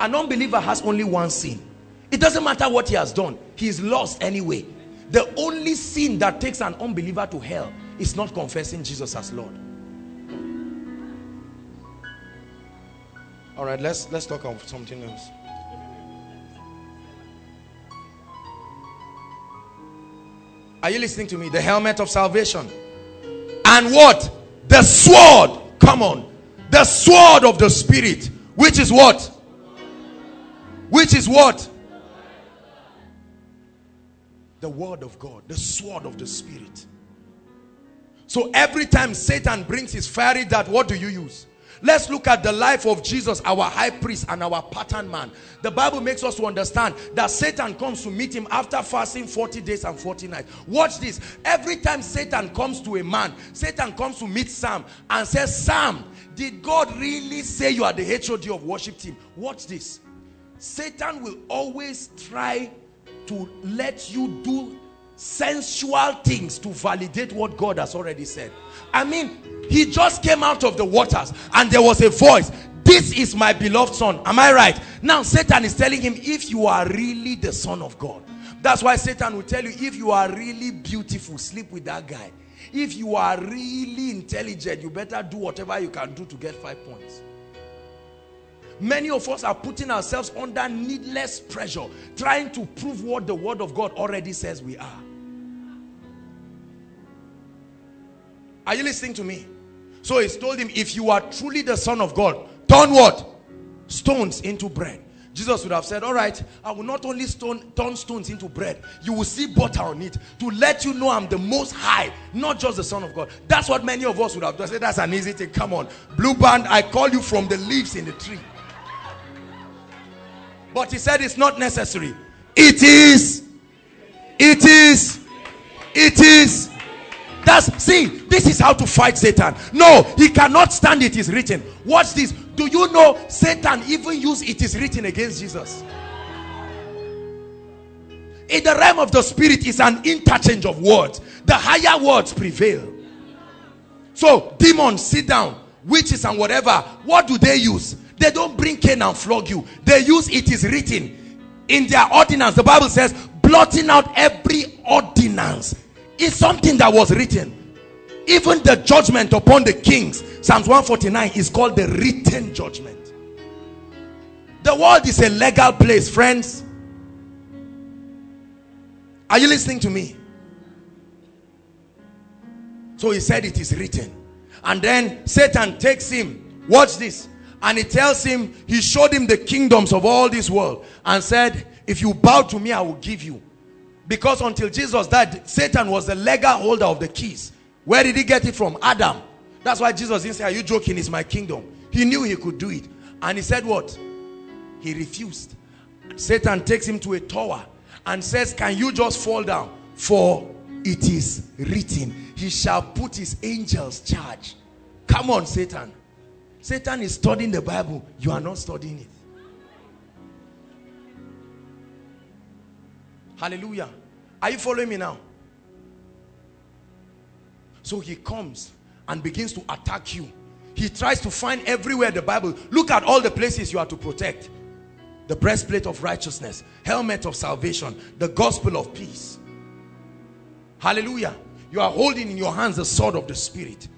An unbeliever has only one sin. It doesn't matter what he has done. He is lost anyway. The only sin that takes an unbeliever to hell is not confessing Jesus as Lord. All right, let's let's talk about something else. Are you listening to me? The helmet of salvation. And what? The sword. Come on. The sword of the spirit. Which is what? Which is what? The word of God, the sword of the spirit. So every time Satan brings his fiery dart, what do you use? Let's look at the life of Jesus, our high priest and our pattern man. The Bible makes us to understand that Satan comes to meet him after fasting 40 days and 40 nights. Watch this. Every time Satan comes to a man, Satan comes to meet Sam and says, Sam, did God really say you are the HOD of worship team? Watch this. Satan will always try to let you do sensual things to validate what God has already said. I mean, he just came out of the waters and there was a voice. This is my beloved son. Am I right? Now Satan is telling him if you are really the son of God. That's why Satan will tell you if you are really beautiful, sleep with that guy. If you are really intelligent, you better do whatever you can do to get five points. Many of us are putting ourselves under needless pressure, trying to prove what the word of God already says we are. Are you listening to me? So he told him, if you are truly the son of God, turn what? Stones into bread. Jesus would have said, all right, I will not only stone, turn stones into bread, you will see butter on it to let you know I'm the most high, not just the son of God. That's what many of us would have done. Say, that's an easy thing. Come on. Blue band, I call you from the leaves in the tree. But he said it's not necessary. It is. It is. It is. That's see, this is how to fight Satan. No, he cannot stand it is written. Watch this. Do you know Satan even use it is written against Jesus? In the realm of the spirit is an interchange of words. The higher words prevail. So demons sit down, witches and whatever. What do they use? They don't bring cane and flog you. They use it is written in their ordinance. The Bible says, blotting out every ordinance. Is something that was written. Even the judgment upon the kings, Psalms 149 is called the written judgment. The world is a legal place, friends. Are you listening to me? So he said it is written. And then Satan takes him. Watch this. And he tells him, he showed him the kingdoms of all this world and said, if you bow to me, I will give you. Because until Jesus died, Satan was the legal holder of the keys. Where did he get it from? Adam. That's why Jesus didn't say, are you joking? It's my kingdom. He knew he could do it. And he said what? He refused. Satan takes him to a tower and says, can you just fall down? For it is written, he shall put his angels charge. Come on, Satan. Satan is studying the Bible. You are not studying it. Hallelujah. Are you following me now? So he comes and begins to attack you. He tries to find everywhere the Bible. Look at all the places you are to protect. The breastplate of righteousness, helmet of salvation, the gospel of peace. Hallelujah. You are holding in your hands the sword of the spirit.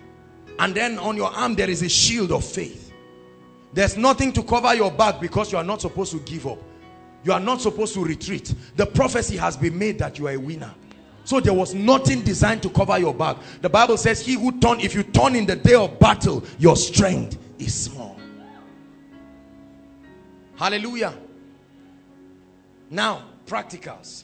And then on your arm there is a shield of faith. There's nothing to cover your back because you are not supposed to give up. You are not supposed to retreat. The prophecy has been made that you are a winner. So there was nothing designed to cover your back. The Bible says he who turn, if you turn in the day of battle, your strength is small. Hallelujah. Now, practicals.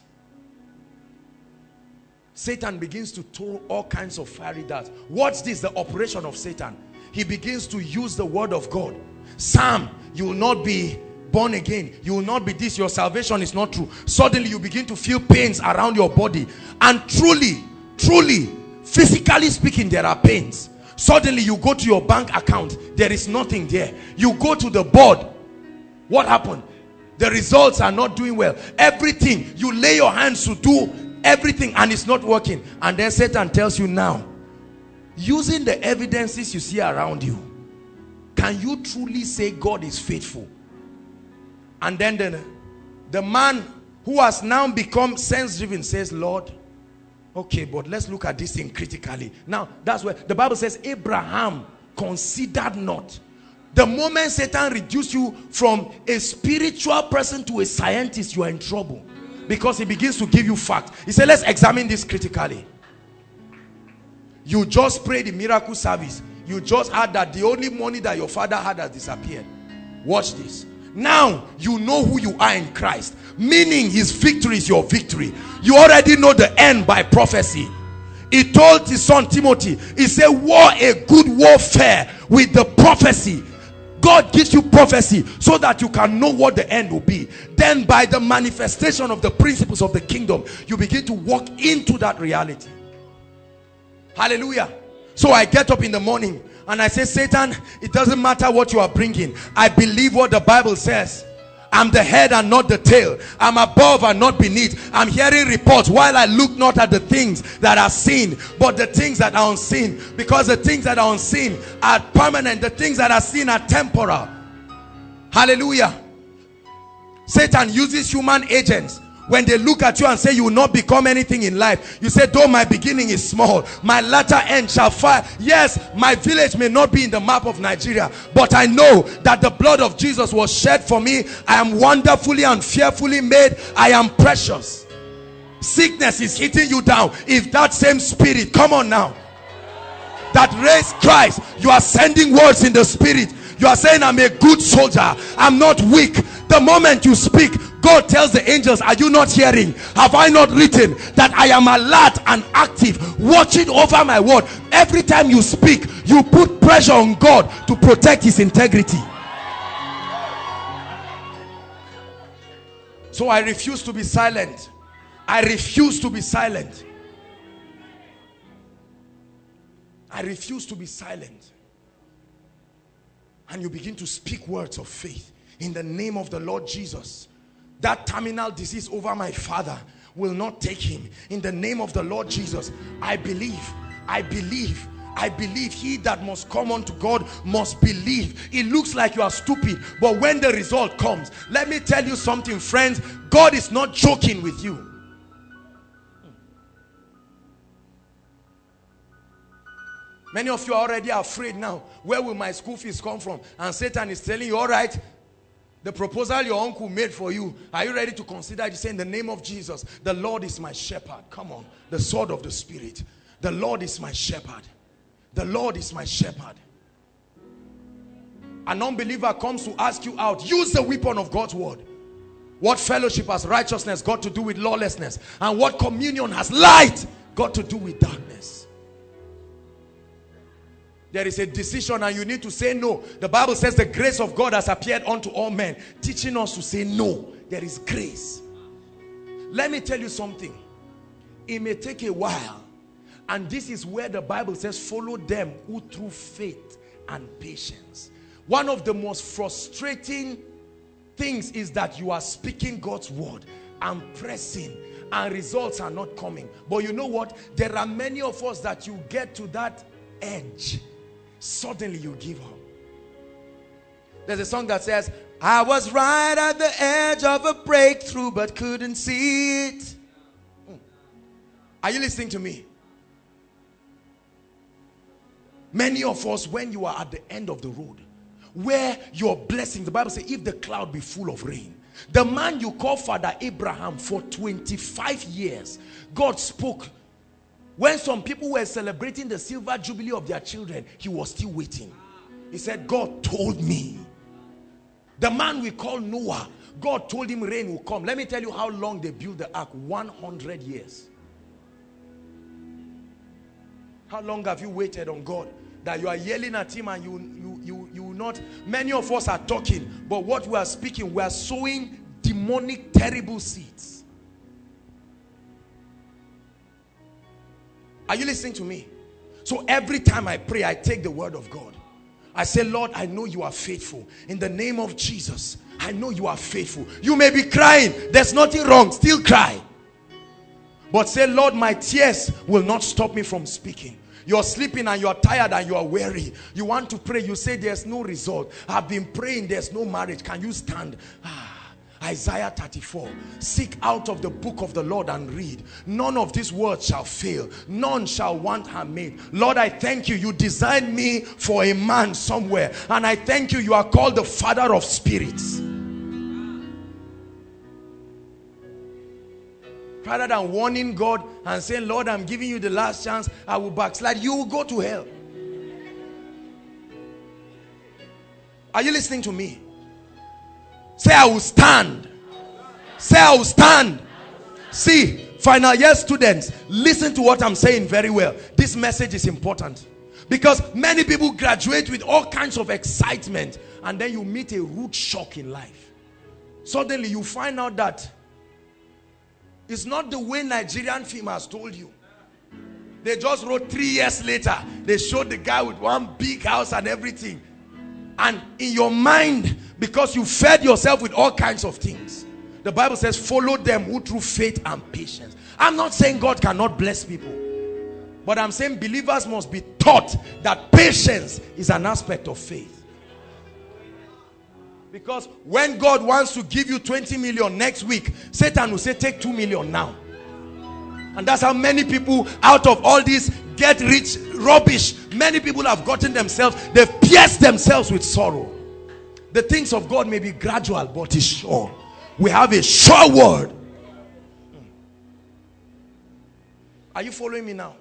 Satan begins to throw all kinds of fiery darts. What's this? The operation of Satan. He begins to use the word of God. Sam, you will not be born again. You will not be this. Your salvation is not true. Suddenly you begin to feel pains around your body. And truly, truly, physically speaking, there are pains. Suddenly you go to your bank account. There is nothing there. You go to the board. What happened? The results are not doing well. Everything, you lay your hands to do everything and it's not working. And then Satan tells you now using the evidences you see around you can you truly say God is faithful? And then the, the man who has now become sense driven says Lord okay but let's look at this thing critically. Now that's where the Bible says Abraham considered not. The moment Satan reduced you from a spiritual person to a scientist you are in trouble because he begins to give you facts. He said, let's examine this critically. You just prayed the miracle service. You just heard that the only money that your father had has disappeared. Watch this. Now you know who you are in Christ. Meaning his victory is your victory. You already know the end by prophecy. He told his son Timothy, he said, war a good warfare with the prophecy God gives you prophecy so that you can know what the end will be. Then by the manifestation of the principles of the kingdom, you begin to walk into that reality. Hallelujah. So I get up in the morning and I say, Satan, it doesn't matter what you are bringing. I believe what the Bible says. I'm the head and not the tail. I'm above and not beneath. I'm hearing reports while I look not at the things that are seen, but the things that are unseen. Because the things that are unseen are permanent. The things that are seen are temporal. Hallelujah. Satan uses human agents when they look at you and say you will not become anything in life you say though my beginning is small my latter end shall fire yes my village may not be in the map of Nigeria but I know that the blood of Jesus was shed for me. I am wonderfully and fearfully made. I am precious. Sickness is hitting you down. If that same spirit come on now that raised Christ you are sending words in the spirit. You are saying I'm a good soldier. I'm not weak. The moment you speak God tells the angels are you not hearing? Have I not written that I am alert and active watching over my word? Every time you speak you put pressure on God to protect his integrity. So I refuse to be silent. I refuse to be silent. I refuse to be silent. And you begin to speak words of faith in the name of the Lord Jesus that terminal disease over my father will not take him. In the name of the Lord Jesus, I believe, I believe, I believe he that must come unto God must believe. It looks like you are stupid, but when the result comes, let me tell you something, friends. God is not joking with you. Many of you already are already afraid now. Where will my school fees come from? And Satan is telling you, all right, the proposal your uncle made for you, are you ready to consider it? You say, in the name of Jesus, the Lord is my shepherd. Come on, the sword of the Spirit. The Lord is my shepherd. The Lord is my shepherd. An unbeliever comes to ask you out. Use the weapon of God's word. What fellowship has righteousness got to do with lawlessness? And what communion has light got to do with darkness? There is a decision and you need to say no. The Bible says the grace of God has appeared unto all men, teaching us to say no. There is grace. Let me tell you something. It may take a while. And this is where the Bible says, follow them who through faith and patience. One of the most frustrating things is that you are speaking God's word and pressing and results are not coming. But you know what? There are many of us that you get to that edge suddenly you give up. There's a song that says, I was right at the edge of a breakthrough but couldn't see it. Hmm. Are you listening to me? Many of us, when you are at the end of the road, where your blessing, the Bible says, if the cloud be full of rain, the man you call Father Abraham for 25 years, God spoke when some people were celebrating the silver jubilee of their children, he was still waiting. He said, God told me. The man we call Noah, God told him rain will come. Let me tell you how long they built the ark. 100 years. How long have you waited on God? That you are yelling at him and you, you, you, you not. Many of us are talking, but what we are speaking, we are sowing demonic, terrible seeds. Are you listening to me? So every time I pray, I take the word of God. I say, Lord, I know you are faithful. In the name of Jesus, I know you are faithful. You may be crying. There's nothing wrong. Still cry. But say, Lord, my tears will not stop me from speaking. You're sleeping and you're tired and you're weary. You want to pray. You say, there's no result. I've been praying. There's no marriage. Can you stand? Ah. Isaiah 34 seek out of the book of the Lord and read. None of these words shall fail. None shall want her made Lord I thank you. You designed me for a man somewhere and I thank you. You are called the father of spirits. Rather than warning God and saying Lord I'm giving you the last chance I will backslide. You will go to hell. Are you listening to me Say, I will stand. Say, I will stand. See, final year students, listen to what I'm saying very well. This message is important. Because many people graduate with all kinds of excitement and then you meet a rude shock in life. Suddenly you find out that it's not the way Nigerian film has told you. They just wrote three years later. They showed the guy with one big house and everything and in your mind because you fed yourself with all kinds of things the bible says follow them who through faith and patience. I'm not saying god cannot bless people but i'm saying believers must be taught that patience is an aspect of faith. Because when god wants to give you 20 million next week satan will say take 2 million now. And that's how many people out of all these get rich rubbish. Many people have gotten themselves they've pierced themselves with sorrow. The things of God may be gradual but it's sure. We have a sure word. Are you following me now?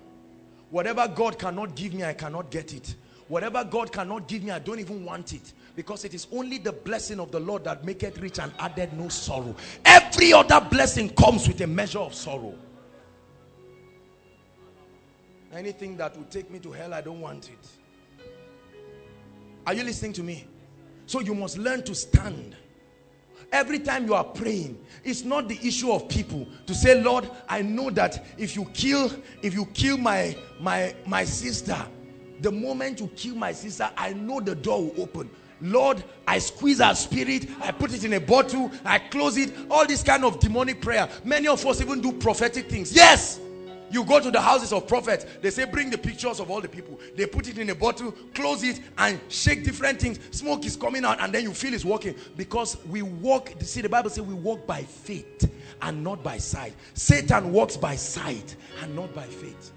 Whatever God cannot give me I cannot get it. Whatever God cannot give me I don't even want it. Because it is only the blessing of the Lord that make it rich and added no sorrow. Every other blessing comes with a measure of sorrow Anything that will take me to hell, I don't want it. Are you listening to me? So you must learn to stand. Every time you are praying, it's not the issue of people to say, Lord, I know that if you kill, if you kill my my my sister, the moment you kill my sister, I know the door will open. Lord, I squeeze our spirit, I put it in a bottle, I close it. All this kind of demonic prayer. Many of us even do prophetic things. Yes, you go to the houses of prophets, they say, bring the pictures of all the people. They put it in a bottle, close it, and shake different things. Smoke is coming out, and then you feel it's working. Because we walk, see, the Bible says we walk by faith and not by sight. Satan walks by sight and not by faith.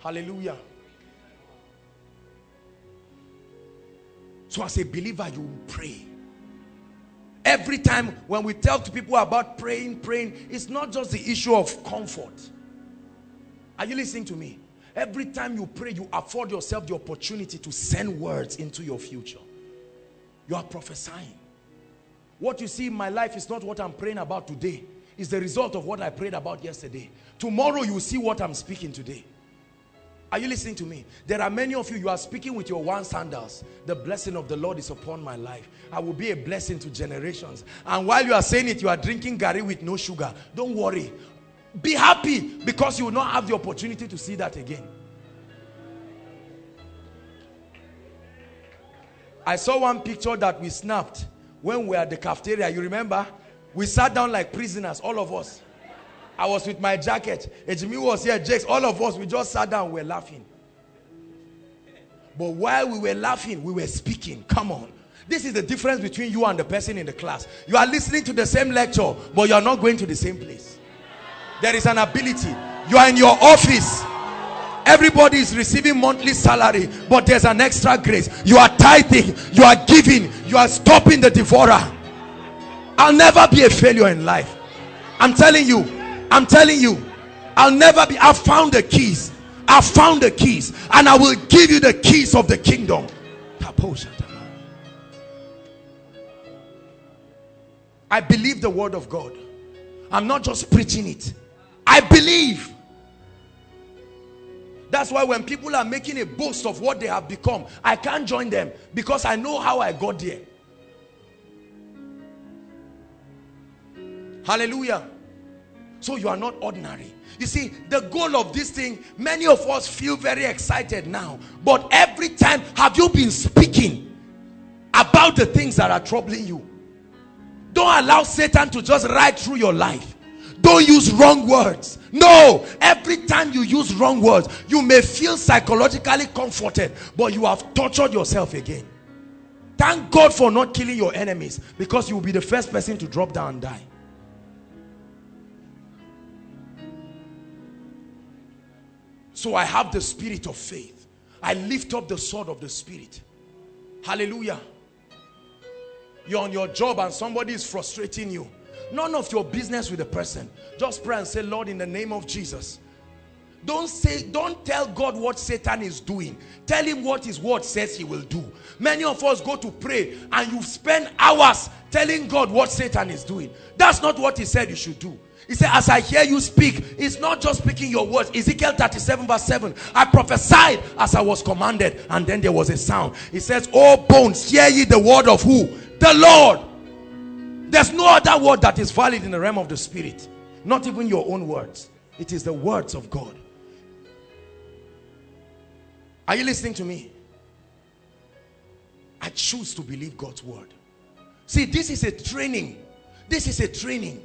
Hallelujah. So as a believer, you pray. Every time when we tell to people about praying, praying, it's not just the issue of comfort. Are you listening to me? Every time you pray, you afford yourself the opportunity to send words into your future. You are prophesying. What you see in my life is not what I'm praying about today. It's the result of what I prayed about yesterday. Tomorrow you see what I'm speaking today. Are you listening to me? There are many of you, you are speaking with your one sandals. The blessing of the Lord is upon my life. I will be a blessing to generations. And while you are saying it, you are drinking gari with no sugar. Don't worry. Be happy because you will not have the opportunity to see that again. I saw one picture that we snapped when we were at the cafeteria. You remember? We sat down like prisoners, all of us. I was with my jacket. Ejimi was here, Jakes. All of us, we just sat down, we were laughing. But while we were laughing, we were speaking. Come on. This is the difference between you and the person in the class. You are listening to the same lecture, but you are not going to the same place. There is an ability. You are in your office. Everybody is receiving monthly salary, but there's an extra grace. You are tithing, you are giving, you are stopping the devourer. I'll never be a failure in life. I'm telling you, I'm telling you, I'll never be. I've found the keys. I've found the keys, and I will give you the keys of the kingdom. I believe the word of God. I'm not just preaching it. I believe. That's why when people are making a boast of what they have become, I can't join them because I know how I got there. Hallelujah. So you are not ordinary. You see, the goal of this thing, many of us feel very excited now. But every time, have you been speaking about the things that are troubling you? Don't allow Satan to just ride through your life. Don't use wrong words. No, every time you use wrong words, you may feel psychologically comforted, but you have tortured yourself again. Thank God for not killing your enemies because you will be the first person to drop down and die. So I have the spirit of faith. I lift up the sword of the spirit. Hallelujah. You're on your job and somebody is frustrating you. None of your business with the person. Just pray and say, Lord, in the name of Jesus. Don't say, don't tell God what Satan is doing. Tell him what his word says he will do. Many of us go to pray and you spend hours telling God what Satan is doing. That's not what he said you should do. He said, as I hear you speak, it's not just speaking your words. Ezekiel 37 verse 7. I prophesied as I was commanded. And then there was a sound. He says, oh bones, hear ye the word of who? The Lord. There's no other word that is valid in the realm of the spirit. Not even your own words. It is the words of God. Are you listening to me? I choose to believe God's word. See, this is a training. This is a training.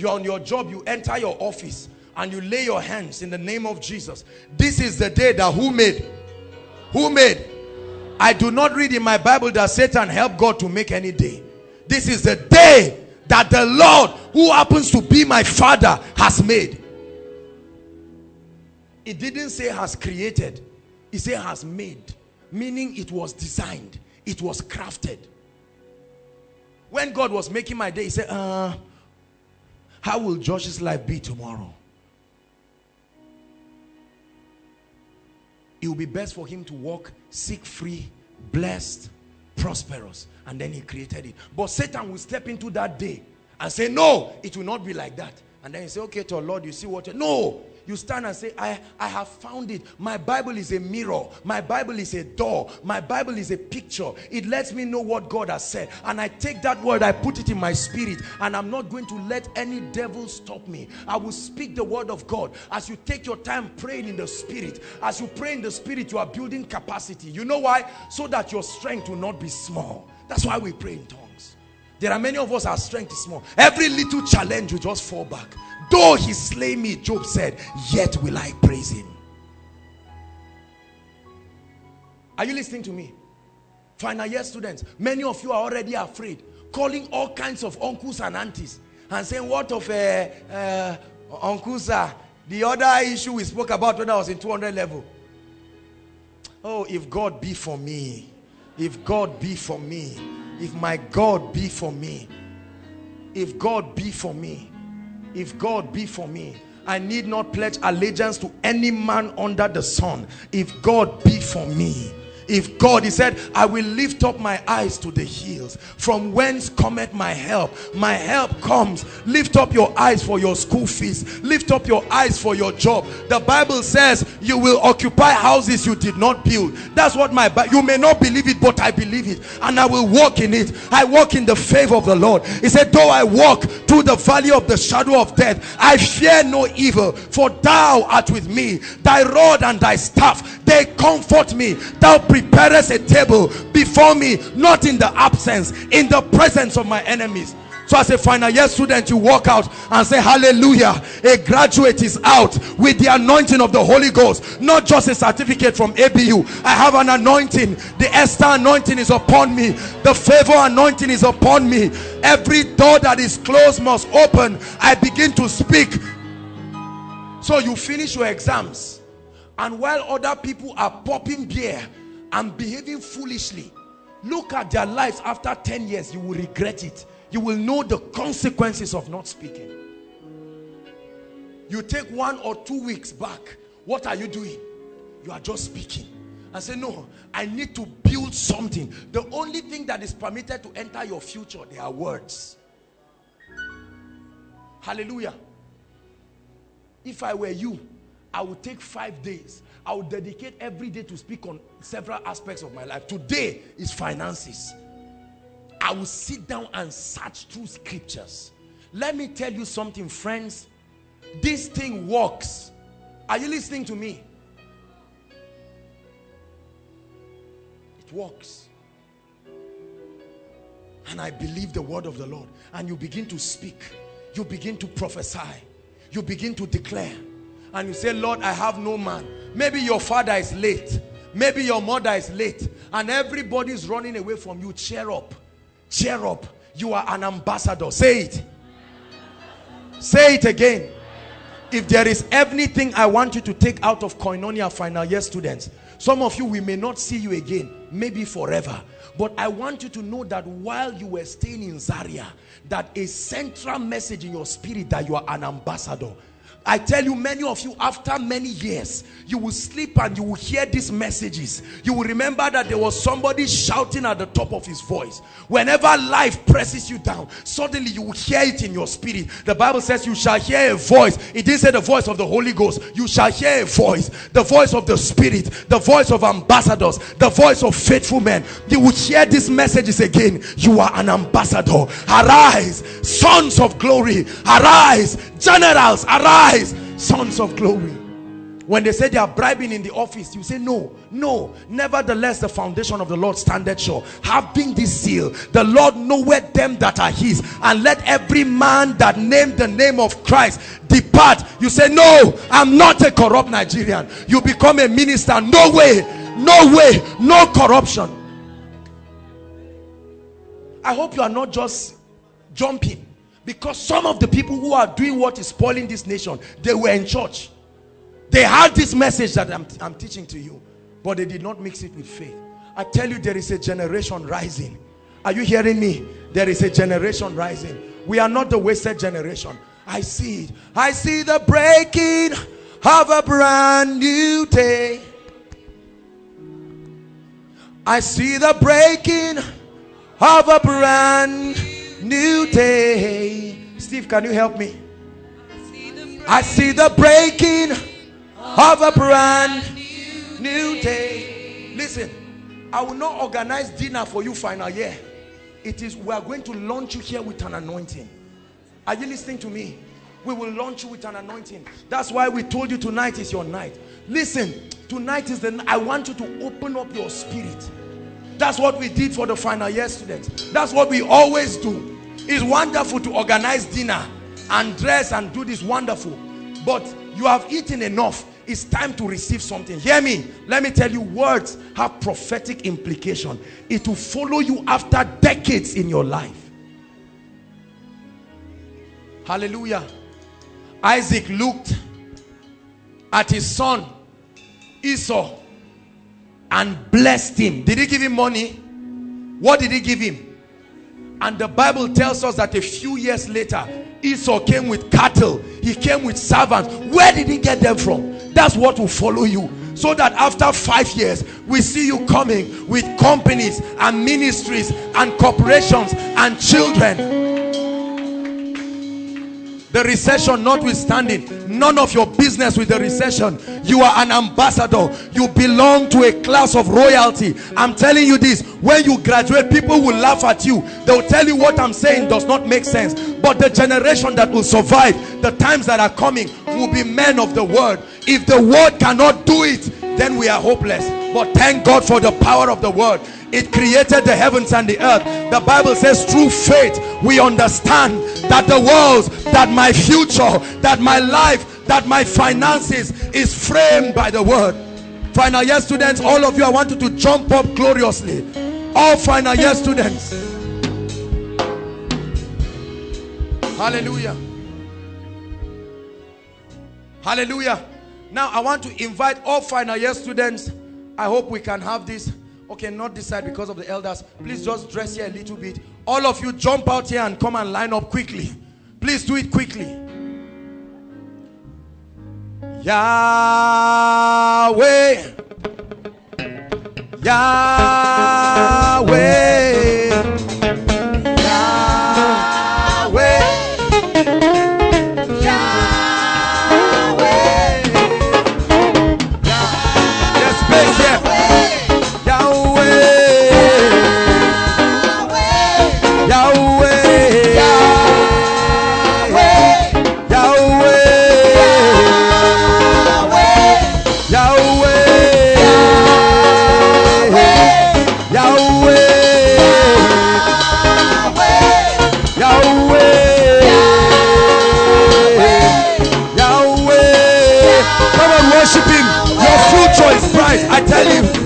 You're on your job, you enter your office and you lay your hands in the name of Jesus. This is the day that who made? Who made? I do not read in my Bible that Satan helped God to make any day. This is the day that the Lord, who happens to be my father, has made. It didn't say has created. It said has made. Meaning it was designed. It was crafted. When God was making my day, he said, uh, how will Josh's life be tomorrow? It will be best for him to walk sick free, blessed, prosperous. And then he created it. But Satan will step into that day and say, no, it will not be like that. And then he say, okay, to Lord, you see what? No, you stand and say, I, I have found it. My Bible is a mirror. My Bible is a door. My Bible is a picture. It lets me know what God has said. And I take that word, I put it in my spirit. And I'm not going to let any devil stop me. I will speak the word of God. As you take your time praying in the spirit, as you pray in the spirit, you are building capacity. You know why? So that your strength will not be small. That's why we pray in tongues. There are many of us, our strength is small. Every little challenge, you just fall back. Though he slay me, Job said, yet will I praise him. Are you listening to me? Final year students, many of you are already afraid, calling all kinds of uncles and aunties and saying, what of uh, uh, are the other issue we spoke about when I was in 200 level. Oh, if God be for me, if God be for me, if my God be for me, if God be for me, if God be for me, I need not pledge allegiance to any man under the sun. If God be for me, if God, he said, I will lift up my eyes to the hills. From whence cometh my help? My help comes. Lift up your eyes for your school fees. Lift up your eyes for your job. The Bible says you will occupy houses you did not build. That's what my, you may not believe it, but I believe it. And I will walk in it. I walk in the favor of the Lord. He said, though I walk through the valley of the shadow of death, I fear no evil, for thou art with me. Thy rod and thy staff, they comfort me. Thou preparest a table before me, not in the absence, in the presence of my enemies. So as a final year student, you walk out and say, hallelujah. A graduate is out with the anointing of the Holy Ghost. Not just a certificate from ABU. I have an anointing. The Esther anointing is upon me. The favor anointing is upon me. Every door that is closed must open. I begin to speak. So you finish your exams. And while other people are popping beer and behaving foolishly, look at their lives after 10 years. You will regret it you will know the consequences of not speaking. You take one or two weeks back. What are you doing? You are just speaking. And say, no, I need to build something. The only thing that is permitted to enter your future, they are words. Hallelujah. If I were you, I would take five days. I will dedicate every day to speak on several aspects of my life. Today is finances. I will sit down and search through scriptures. Let me tell you something, friends. This thing works. Are you listening to me? It works. And I believe the word of the Lord. And you begin to speak. You begin to prophesy. You begin to declare. And you say, Lord, I have no man. Maybe your father is late. Maybe your mother is late. And everybody is running away from you. Cheer up cheer up you are an ambassador say it say it again if there is anything I want you to take out of Koinonia final year students some of you we may not see you again maybe forever but I want you to know that while you were staying in Zaria that a central message in your spirit that you are an ambassador I tell you, many of you, after many years, you will sleep and you will hear these messages. You will remember that there was somebody shouting at the top of his voice. Whenever life presses you down, suddenly you will hear it in your spirit. The Bible says you shall hear a voice. It didn't say the voice of the Holy Ghost. You shall hear a voice. The voice of the Spirit. The voice of ambassadors. The voice of faithful men. You will hear these messages again. You are an ambassador. Arise, sons of glory. Arise, generals. Arise sons of glory. When they say they are bribing in the office you say no no nevertheless the foundation of the lord standeth sure. Having this seal the lord knoweth them that are his. And let every man that name the name of christ depart. You say no i'm not a corrupt nigerian. You become a minister. No way no way no corruption. I hope you are not just jumping because some of the people who are doing what is spoiling this nation, they were in church. They had this message that I'm, I'm teaching to you, but they did not mix it with faith. I tell you, there is a generation rising. Are you hearing me? There is a generation rising. We are not the wasted generation. I see it. I see the breaking of a brand new day. I see the breaking of a brand new day. Steve, can you help me? I see the breaking of a brand new day. Listen, I will not organize dinner for you final year. It is, we are going to launch you here with an anointing. Are you listening to me? We will launch you with an anointing. That's why we told you tonight is your night. Listen, tonight is the I want you to open up your spirit. That's what we did for the final year students. That's what we always do. It's wonderful to organize dinner and dress and do this wonderful. But you have eaten enough. It's time to receive something. Hear me. Let me tell you, words have prophetic implication. It will follow you after decades in your life. Hallelujah. Isaac looked at his son Esau and blessed him. Did he give him money? What did he give him? And the Bible tells us that a few years later, Esau came with cattle. He came with servants. Where did he get them from? That's what will follow you. So that after five years, we see you coming with companies and ministries and corporations and children the recession notwithstanding none of your business with the recession. You are an ambassador. You belong to a class of royalty. I'm telling you this when you graduate people will laugh at you. They'll tell you what i'm saying does not make sense. But the generation that will survive the times that are coming will be men of the word. If the word cannot do it then we are hopeless but thank god for the power of the word. It created the heavens and the earth. The bible says through faith we understand that the world that my future that my life that my finances is framed by the word. Final year students all of you i want you to jump up gloriously. All final year students. Hallelujah. Hallelujah. Now i want to invite all final year students i hope we can have this. Okay not this side because of the elders. Please just dress here a little bit. All of you jump out here and come and line up quickly. Please do it quickly. Yahweh. Yahweh I tell you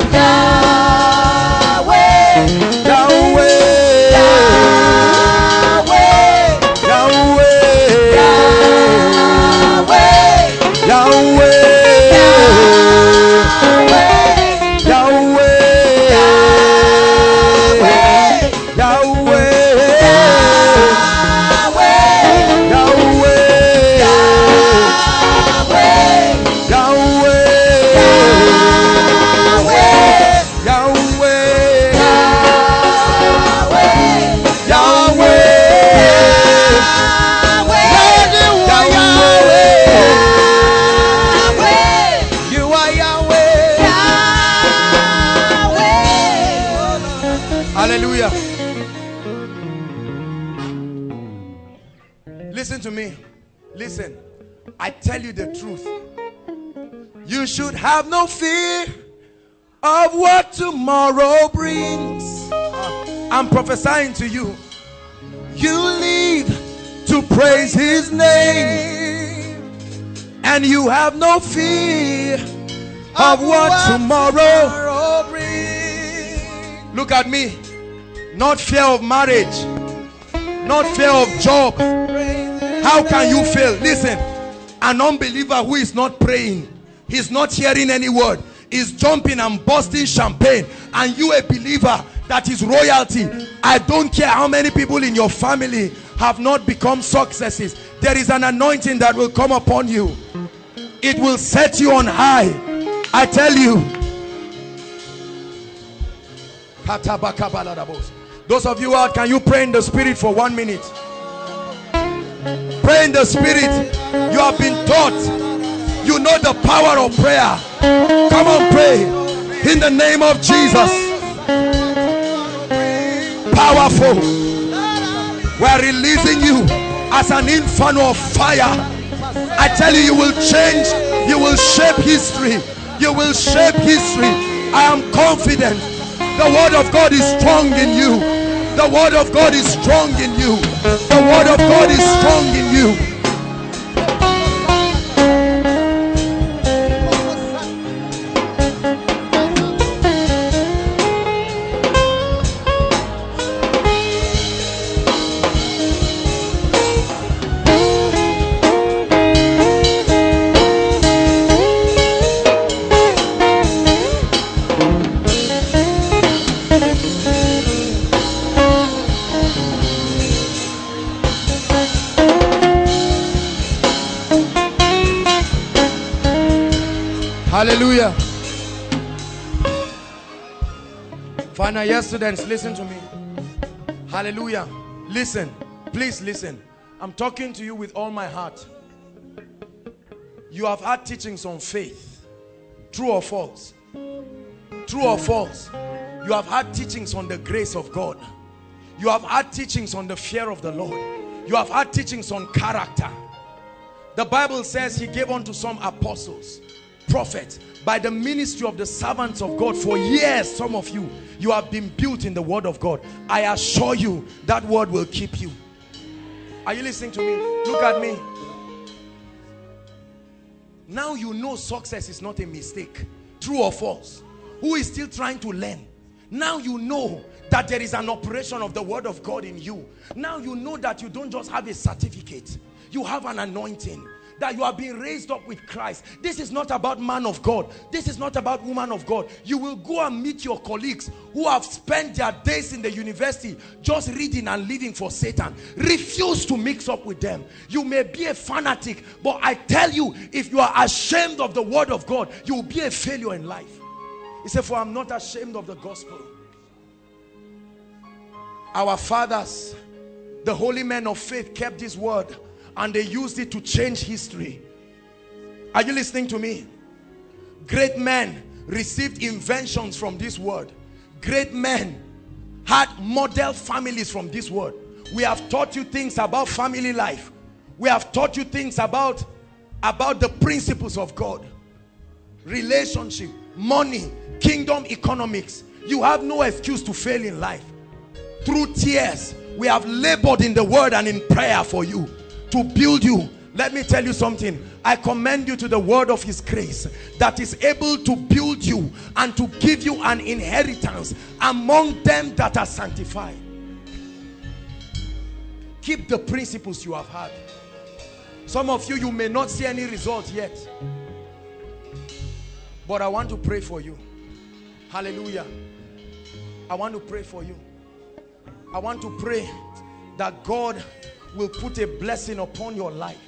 have no fear of what tomorrow brings. I'm prophesying to you. You live to praise his name. And you have no fear of what tomorrow brings. Look at me. Not fear of marriage. Not fear of job. How can you fail? Listen. An unbeliever who is not praying. He's not hearing any word. Is jumping and busting champagne. And you a believer that is royalty. I don't care how many people in your family have not become successes. There is an anointing that will come upon you. It will set you on high. I tell you. Those of you out, can you pray in the spirit for one minute? Pray in the spirit. You have been taught. You know the power of prayer. Come on, pray in the name of Jesus. Powerful. We're releasing you as an inferno of fire. I tell you, you will change, you will shape history, you will shape history. I am confident the word of God is strong in you. The word of God is strong in you. The word of God is strong in you. Final year students, listen to me. Hallelujah. Listen. Please listen. I'm talking to you with all my heart. You have had teachings on faith. True or false? True or false? You have had teachings on the grace of God. You have had teachings on the fear of the Lord. You have had teachings on character. The Bible says he gave unto some apostles, prophets by the ministry of the servants of God for years some of you you have been built in the word of God. I assure you that word will keep you. Are you listening to me? Look at me. Now you know success is not a mistake. True or false? Who is still trying to learn? Now you know that there is an operation of the word of God in you. Now you know that you don't just have a certificate. You have an anointing that you are being raised up with Christ. This is not about man of God. This is not about woman of God. You will go and meet your colleagues who have spent their days in the university just reading and living for Satan. Refuse to mix up with them. You may be a fanatic, but I tell you, if you are ashamed of the word of God, you will be a failure in life. He said, for I'm not ashamed of the gospel. Our fathers, the holy men of faith kept this word and they used it to change history. Are you listening to me? Great men received inventions from this word. Great men had model families from this word. We have taught you things about family life. We have taught you things about, about the principles of God. Relationship, money, kingdom economics. You have no excuse to fail in life. Through tears, we have labored in the word and in prayer for you to build you. Let me tell you something. I commend you to the word of his grace that is able to build you and to give you an inheritance among them that are sanctified. Keep the principles you have had. Some of you you may not see any results yet. But I want to pray for you. Hallelujah. I want to pray for you. I want to pray that God will put a blessing upon your life.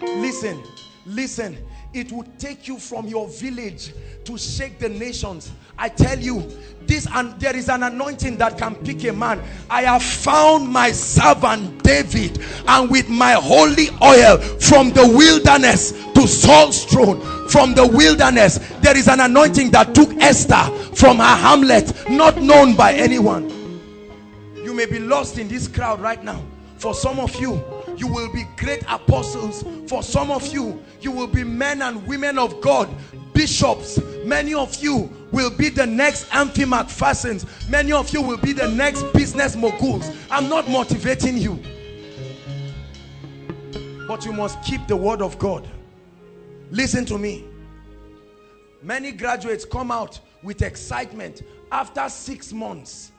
Listen, listen. It will take you from your village to shake the nations. I tell you, this and there is an anointing that can pick a man. I have found my servant David, and with my holy oil from the wilderness to Saul's throne, from the wilderness, there is an anointing that took Esther from her hamlet, not known by anyone. You may be lost in this crowd right now for some of you, you will be great apostles. For some of you, you will be men and women of God, bishops. Many of you will be the next Aimee McPhersons. Many of you will be the next business moguls. I'm not motivating you. But you must keep the word of God. Listen to me. Many graduates come out with excitement after six months.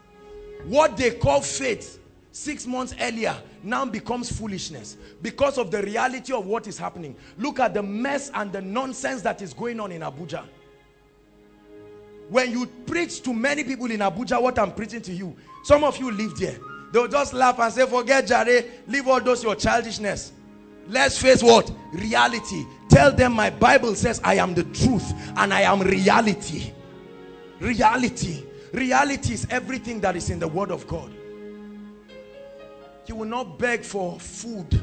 What they call faith six months earlier now becomes foolishness because of the reality of what is happening. Look at the mess and the nonsense that is going on in Abuja. When you preach to many people in Abuja what I'm preaching to you some of you live there. They'll just laugh and say forget Jare leave all those your childishness. Let's face what? Reality. Tell them my Bible says I am the truth and I am reality. Reality. Reality is everything that is in the word of God you will not beg for food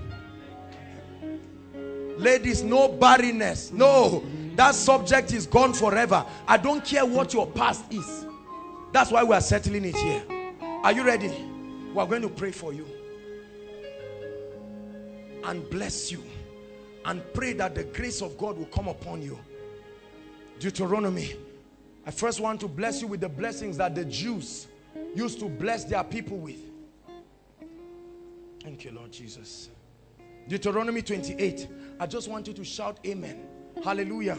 Ladies, no barrenness. No. That subject is gone forever. I don't care what your past is. That's why we are settling it here. Are you ready? We are going to pray for you. And bless you. And pray that the grace of God will come upon you. Deuteronomy. I first want to bless you with the blessings that the Jews used to bless their people with. Thank you, Lord Jesus. Deuteronomy 28. I just want you to shout amen. Hallelujah.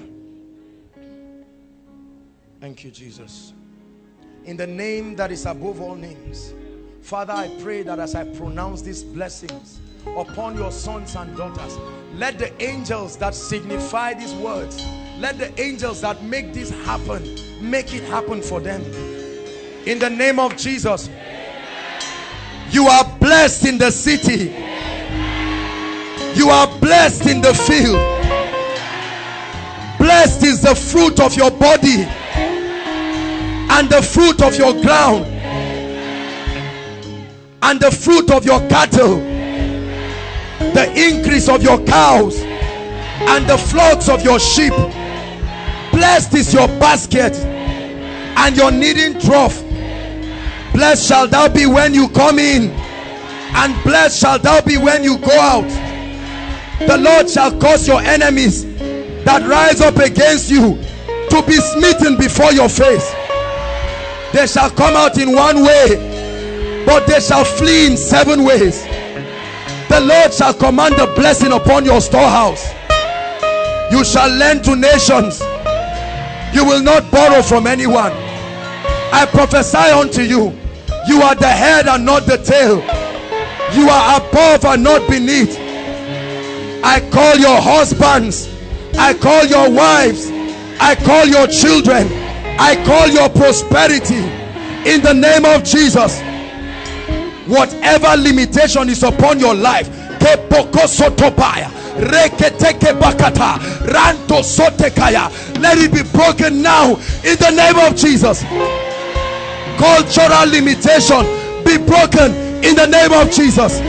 Thank you, Jesus. In the name that is above all names. Father, I pray that as I pronounce these blessings upon your sons and daughters, let the angels that signify these words, let the angels that make this happen, make it happen for them. In the name of Jesus. You are blessed in the city. You are blessed in the field. Blessed is the fruit of your body and the fruit of your ground and the fruit of your cattle, the increase of your cows and the flocks of your sheep. Blessed is your basket and your kneading trough. Blessed shall thou be when you come in, and blessed shall thou be when you go out. The Lord shall cause your enemies that rise up against you to be smitten before your face. They shall come out in one way, but they shall flee in seven ways. The Lord shall command a blessing upon your storehouse. You shall lend to nations. You will not borrow from anyone. I prophesy unto you you are the head and not the tail. You are above and not beneath. I call your husbands. I call your wives. I call your children. I call your prosperity in the name of Jesus. Whatever limitation is upon your life, let it be broken now in the name of Jesus cultural limitation be broken in the name of Jesus.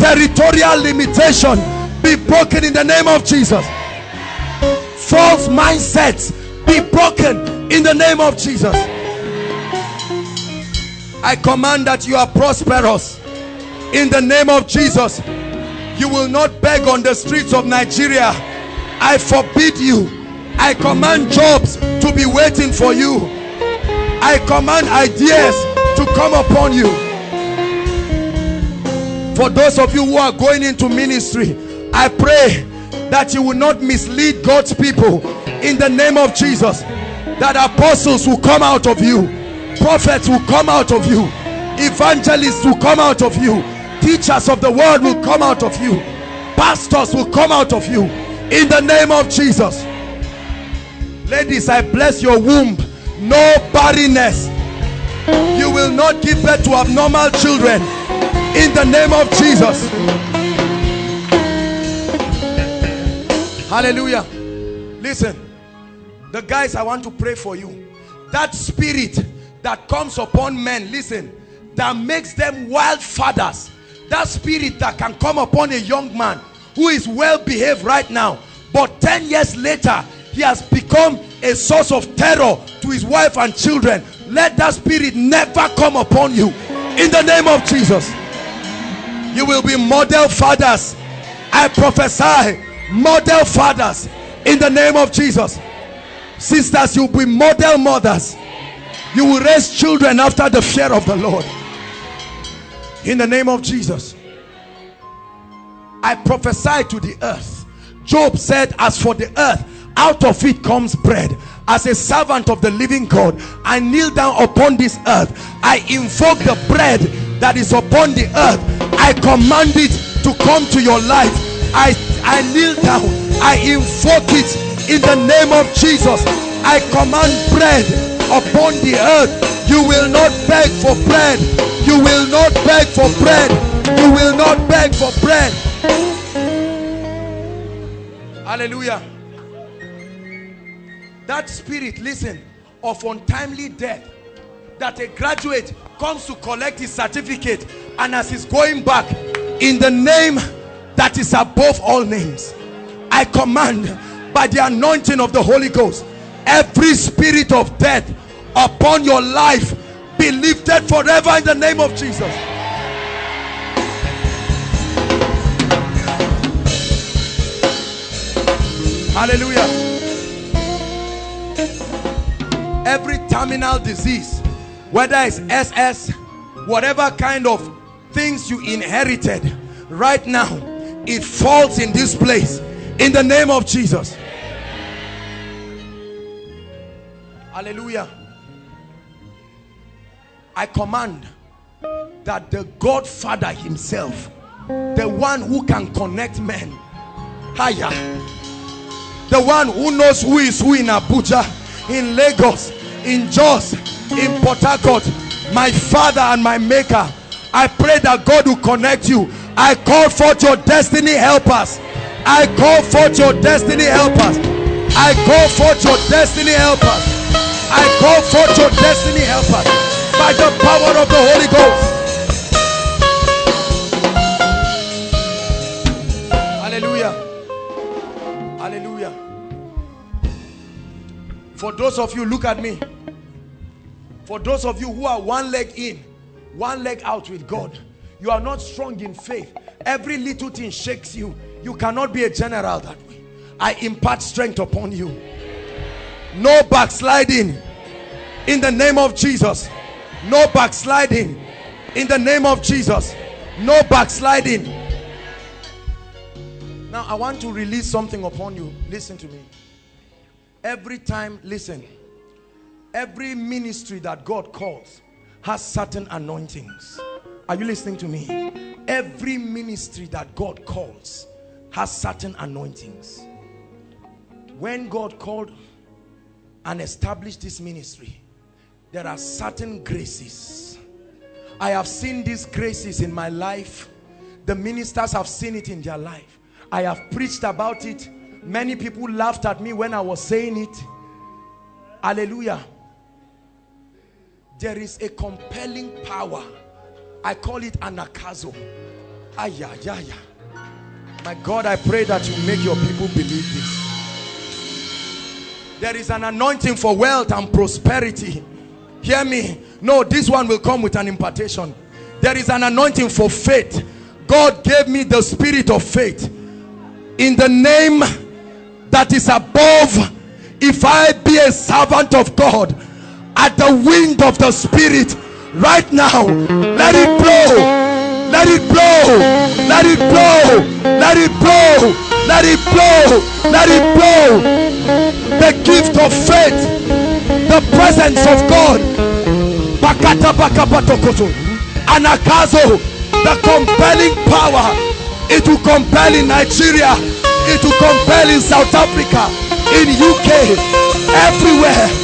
Territorial limitation be broken in the name of Jesus. False mindsets be broken in the name of Jesus. I command that you are prosperous. In the name of Jesus you will not beg on the streets of Nigeria. I forbid you. I command jobs to be waiting for you. I command ideas to come upon you. For those of you who are going into ministry, I pray that you will not mislead God's people in the name of Jesus. That apostles will come out of you, prophets will come out of you, evangelists will come out of you, teachers of the word will come out of you, pastors will come out of you in the name of Jesus. Ladies, I bless your womb no barrenness you will not give birth to abnormal children in the name of Jesus. Hallelujah. Listen the guys I want to pray for you. That spirit that comes upon men listen that makes them wild fathers. That spirit that can come upon a young man who is well behaved right now but 10 years later he has become a source of terror to his wife and children. Let that spirit never come upon you. In the name of Jesus you will be model fathers. I prophesy model fathers in the name of Jesus. Sisters you'll be model mothers. You will raise children after the fear of the Lord. In the name of Jesus. I prophesy to the earth. Job said as for the earth out of it comes bread. As a servant of the living God I kneel down upon this earth. I invoke the bread that is upon the earth I command it to come to your life. I, I kneel down. I invoke it in the name of Jesus. I command bread upon the earth. You will not beg for bread. You will not beg for bread. You will not beg for bread. Hallelujah. That spirit listen of untimely death that a graduate comes to collect his certificate and as he's going back in the name that is above all names I command by the anointing of the Holy Ghost every spirit of death upon your life be lifted forever in the name of Jesus. Hallelujah. Every terminal disease, whether it's SS, whatever kind of things you inherited, right now, it falls in this place in the name of Jesus. Hallelujah. I command that the Godfather himself, the one who can connect men, higher, the one who knows who is who in Abuja, in Lagos, in Jos, in Port Harcourt, my Father and my Maker, I pray that God will connect you. I call forth your destiny helpers. I call forth your destiny helpers. I call forth your destiny helpers. I call forth your destiny helpers by the power of the Holy Ghost. Hallelujah. Hallelujah. For those of you, look at me. For those of you who are one leg in, one leg out with God, you are not strong in faith. Every little thing shakes you. You cannot be a general that way. I impart strength upon you. No backsliding in the name of Jesus. No backsliding in the name of Jesus. No backsliding. Now, I want to release something upon you. Listen to me. Every time, listen, every ministry that God calls has certain anointings. Are you listening to me? Every ministry that God calls has certain anointings. When God called and established this ministry, there are certain graces. I have seen these graces in my life. The ministers have seen it in their life. I have preached about it. Many people laughed at me when I was saying it. Hallelujah. There is a compelling power. I call it anagkazo. Ayayaya. My God, I pray that you make your people believe this. There is an anointing for wealth and prosperity Hear me. No, this one will come with an impartation. There is an anointing for faith. God gave me the spirit of faith. In the name that is above, if I be a servant of God, at the wind of the spirit, right now, let it blow. Let it blow. Let it blow. Let it blow. Let it blow. Let it blow. The gift of faith the presence of God. Bakata bakapatokoto. Anagkazo, the compelling power. It will compel in Nigeria. It will compel in South Africa, in UK, everywhere.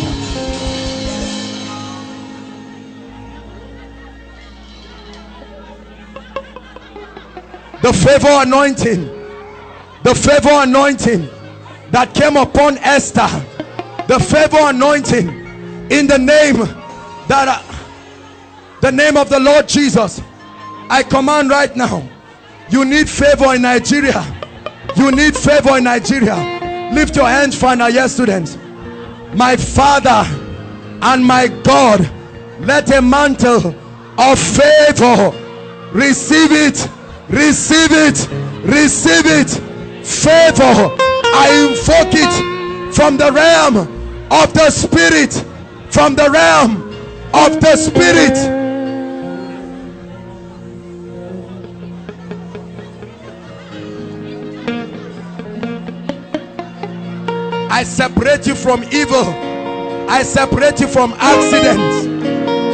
The favor anointing. The favor anointing that came upon Esther. The favor anointing in the name that uh, the name of the Lord Jesus. I command right now you need favor in Nigeria. You need favor in Nigeria. Lift your hands final year students. My father and my God let a mantle of favor receive it receive it. Receive it. Favor. I invoke it from the realm of the spirit. From the realm of the spirit. I separate you from evil. I separate you from accidents.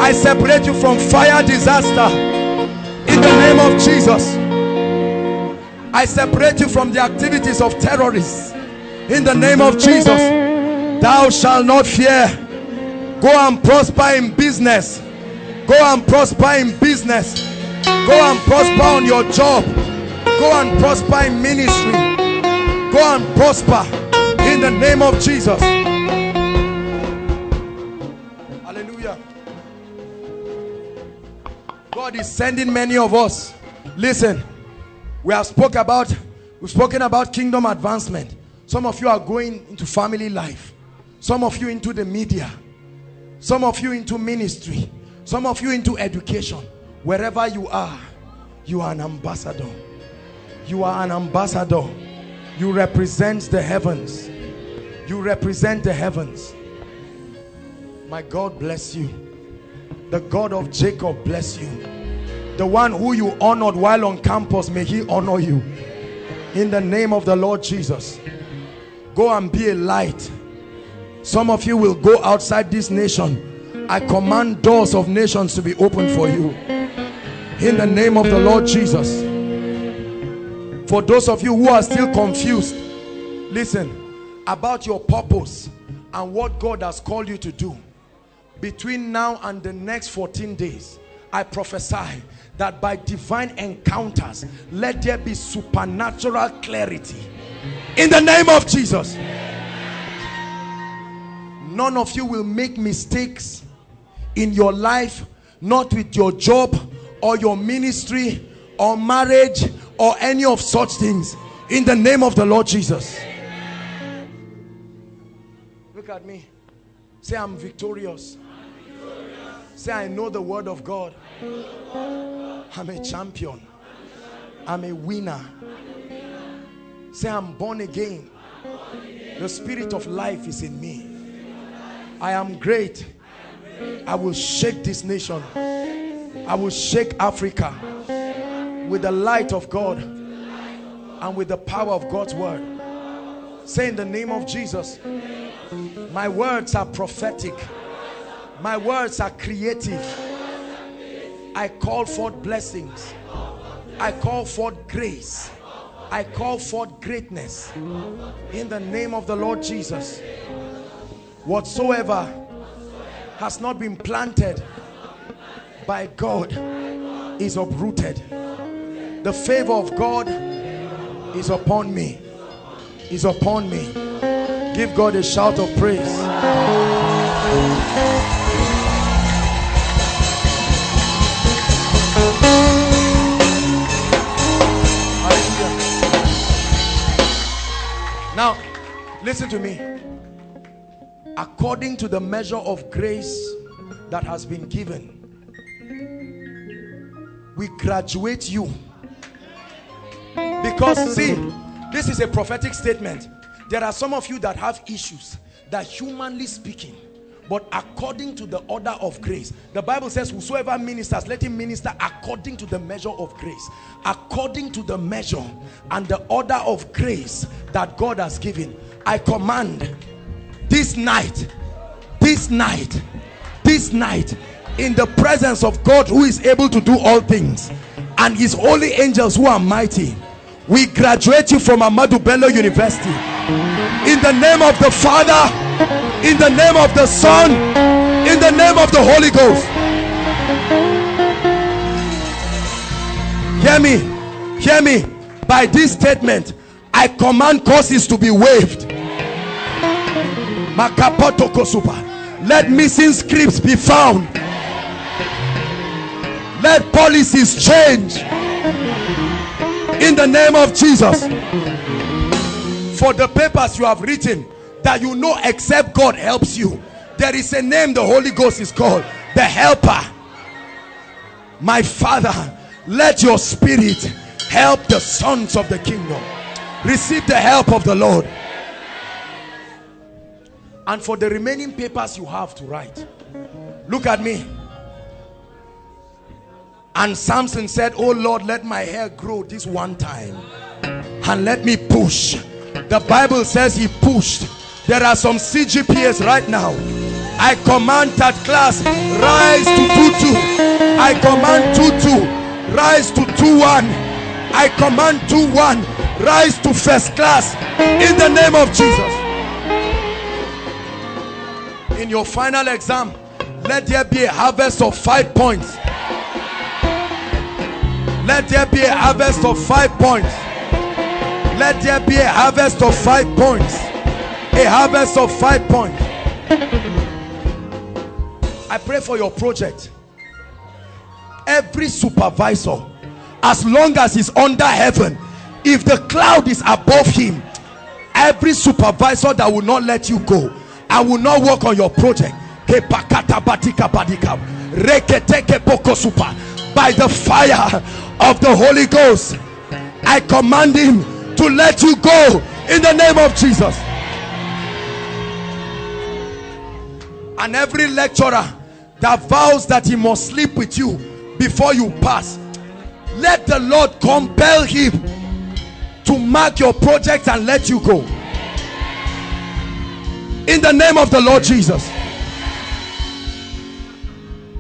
I separate you from fire disaster. In the name of Jesus I separate you from the activities of terrorists In the name of Jesus. Thou shalt not fear. Go and prosper in business. Go and prosper in business. Go and prosper on your job. Go and prosper in ministry. Go and prosper in the name of Jesus. Hallelujah. God is sending many of us. Listen, we have about we've spoken about kingdom advancement. Some of you are going into family life. Some of you into the media. Some of you into ministry. Some of you into education. Wherever you are, you are an ambassador. You are an ambassador. You represent the heavens. You represent the heavens. My God bless you. The God of Jacob bless you. The one who you honored while on campus, may he honor you. In the name of the Lord Jesus. Go and be a light. Some of you will go outside this nation. I command doors of nations to be opened for you. In the name of the Lord Jesus. For those of you who are still confused, listen, about your purpose and what God has called you to do. Between now and the next 14 days, I prophesy that by divine encounters, let there be supernatural clarity. In the name of Jesus. None of you will make mistakes in your life, not with your job or your ministry or marriage or any of such things. In the name of the Lord Jesus. Look at me. Say, I'm victorious. Say, I know the word of God. I'm a champion. I'm a winner. Say, I'm born again. The spirit of life is in me. I am great. I will shake this nation. I will shake Africa with the light of God and with the power of God's word. Say in the name of Jesus, my words are prophetic. My words are creative. I call forth blessings. I call forth grace. I call forth greatness. In the name of the Lord Jesus. Whatsoever has not been planted by God is uprooted. The favor of God is upon me. Is upon me. Give God a shout of praise. Now, listen to me. According to the measure of grace that has been given, we graduate you. Because, see, this is a prophetic statement. There are some of you that have issues that, humanly speaking, but according to the order of grace the bible says whosoever ministers let him minister according to the measure of grace. According to the measure and the order of grace that god has given i command this night this night this night in the presence of god who is able to do all things and his holy angels who are mighty we graduate you from Ahmadu Bello University. In the name of the father in the name of the son in the name of the holy ghost. Hear me hear me. By this statement i command curses to be waived let missing scripts be found. Let policies change. In the name of jesus. For the papers you have written that you know except God helps you. There is a name the Holy Ghost is called the helper. My father let your spirit help the sons of the kingdom. Receive the help of the Lord. And for the remaining papers you have to write look at me. And Samson said oh Lord let my hair grow this one time and let me push. The Bible says he pushed there are some CGPAs right now. I command that class rise to 2-2. I command 2-2 rise to 2-1. I command 2-1 rise to first class in the name of Jesus in your final exam let there be a harvest of five points let there be a harvest of five points let there be a harvest of five points a harvest of five points I pray for your project. Every supervisor as long as he's under heaven if the cloud is above him every supervisor that will not let you go I will not work on your project. By the fire of the Holy Ghost I command him to let you go in the name of Jesus and every lecturer that vows that he must sleep with you before you pass let the Lord compel him to mark your project and let you go. In the name of the Lord Jesus.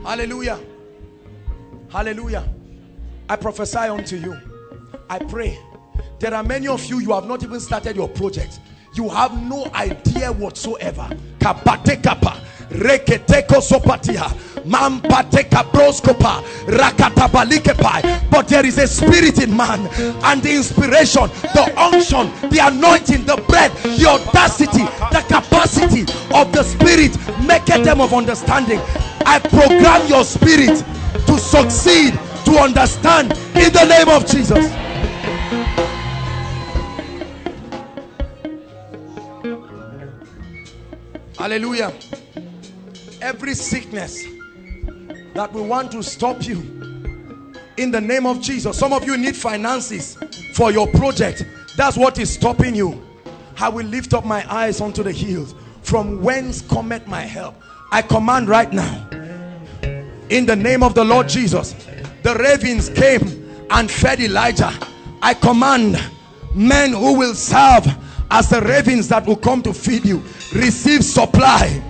Hallelujah. Hallelujah. I prophesy unto you. I pray. There are many of you you have not even started your project. You have no idea whatsoever reketeko sopatia mampateka broskopa rakatabalikepai. But there is a spirit in man and the inspiration the unction the anointing the bread the audacity the capacity of the spirit make them of understanding. I program your spirit to succeed to understand in the name of jesus. Hallelujah every sickness that will want to stop you. In the name of Jesus some of you need finances for your project. That's what is stopping you. I will lift up my eyes unto the hills. From whence cometh my help? I command right now. In the name of the Lord Jesus the ravens came and fed Elijah. I command men who will serve as the ravens that will come to feed you receive supply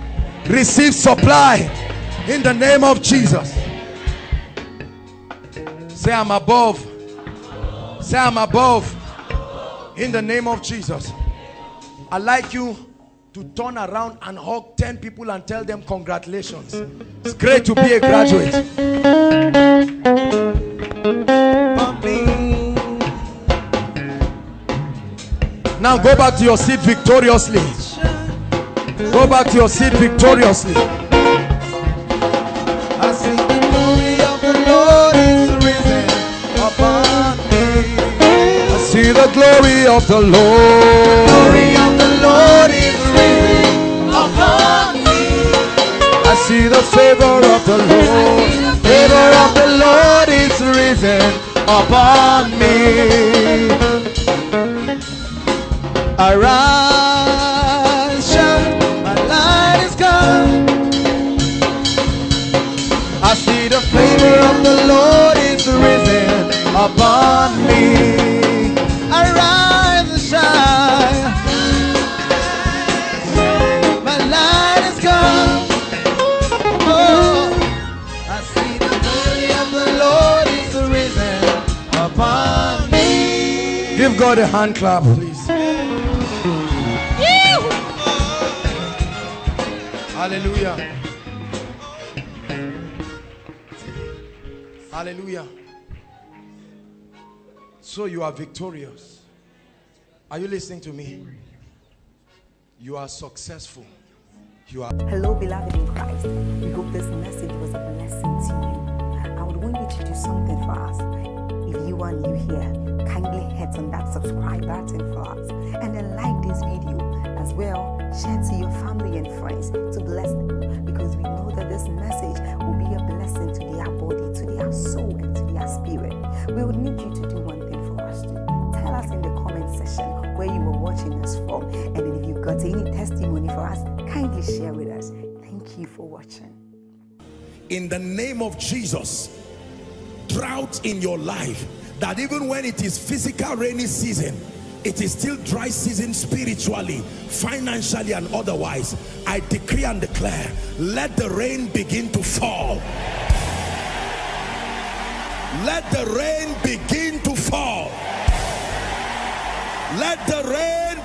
receive supply in the name of Jesus. Say I'm above. Say I'm above. In the name of Jesus. I'd like you to turn around and hug 10 people and tell them congratulations. It's great to be a graduate. Now go back to your seat victoriously Go back to your seat victoriously. I see the glory of the Lord is risen upon me. I see the glory of the Lord. Glory of the Lord is risen upon me. I see the favor of the Lord. Favor of the Lord is risen upon me. Arise, the Lord is risen upon me. Arise and shine. My light is come. Oh, I see the glory of the Lord is risen upon me. Give God a hand clap, please. Hallelujah. Hallelujah. So you are victorious. Are you listening to me? You are successful. You are Hello, beloved in Christ. We hope this message was a blessing to you. I would want you to do something for us. If you are new here, kindly hit on that subscribe button for us and then like this video as well. Share to your family and friends to bless them because we know that this message will spirit. We would need you to do one thing for us. Tell us in the comment section where you were watching us from, and if you've got any testimony for us, kindly share with us. Thank you for watching. in the name of Jesus drought in your life that even when it is physical rainy season it is still dry season spiritually financially and otherwise I decree and declare let the rain begin to fall let the rain begin to fall. Let the rain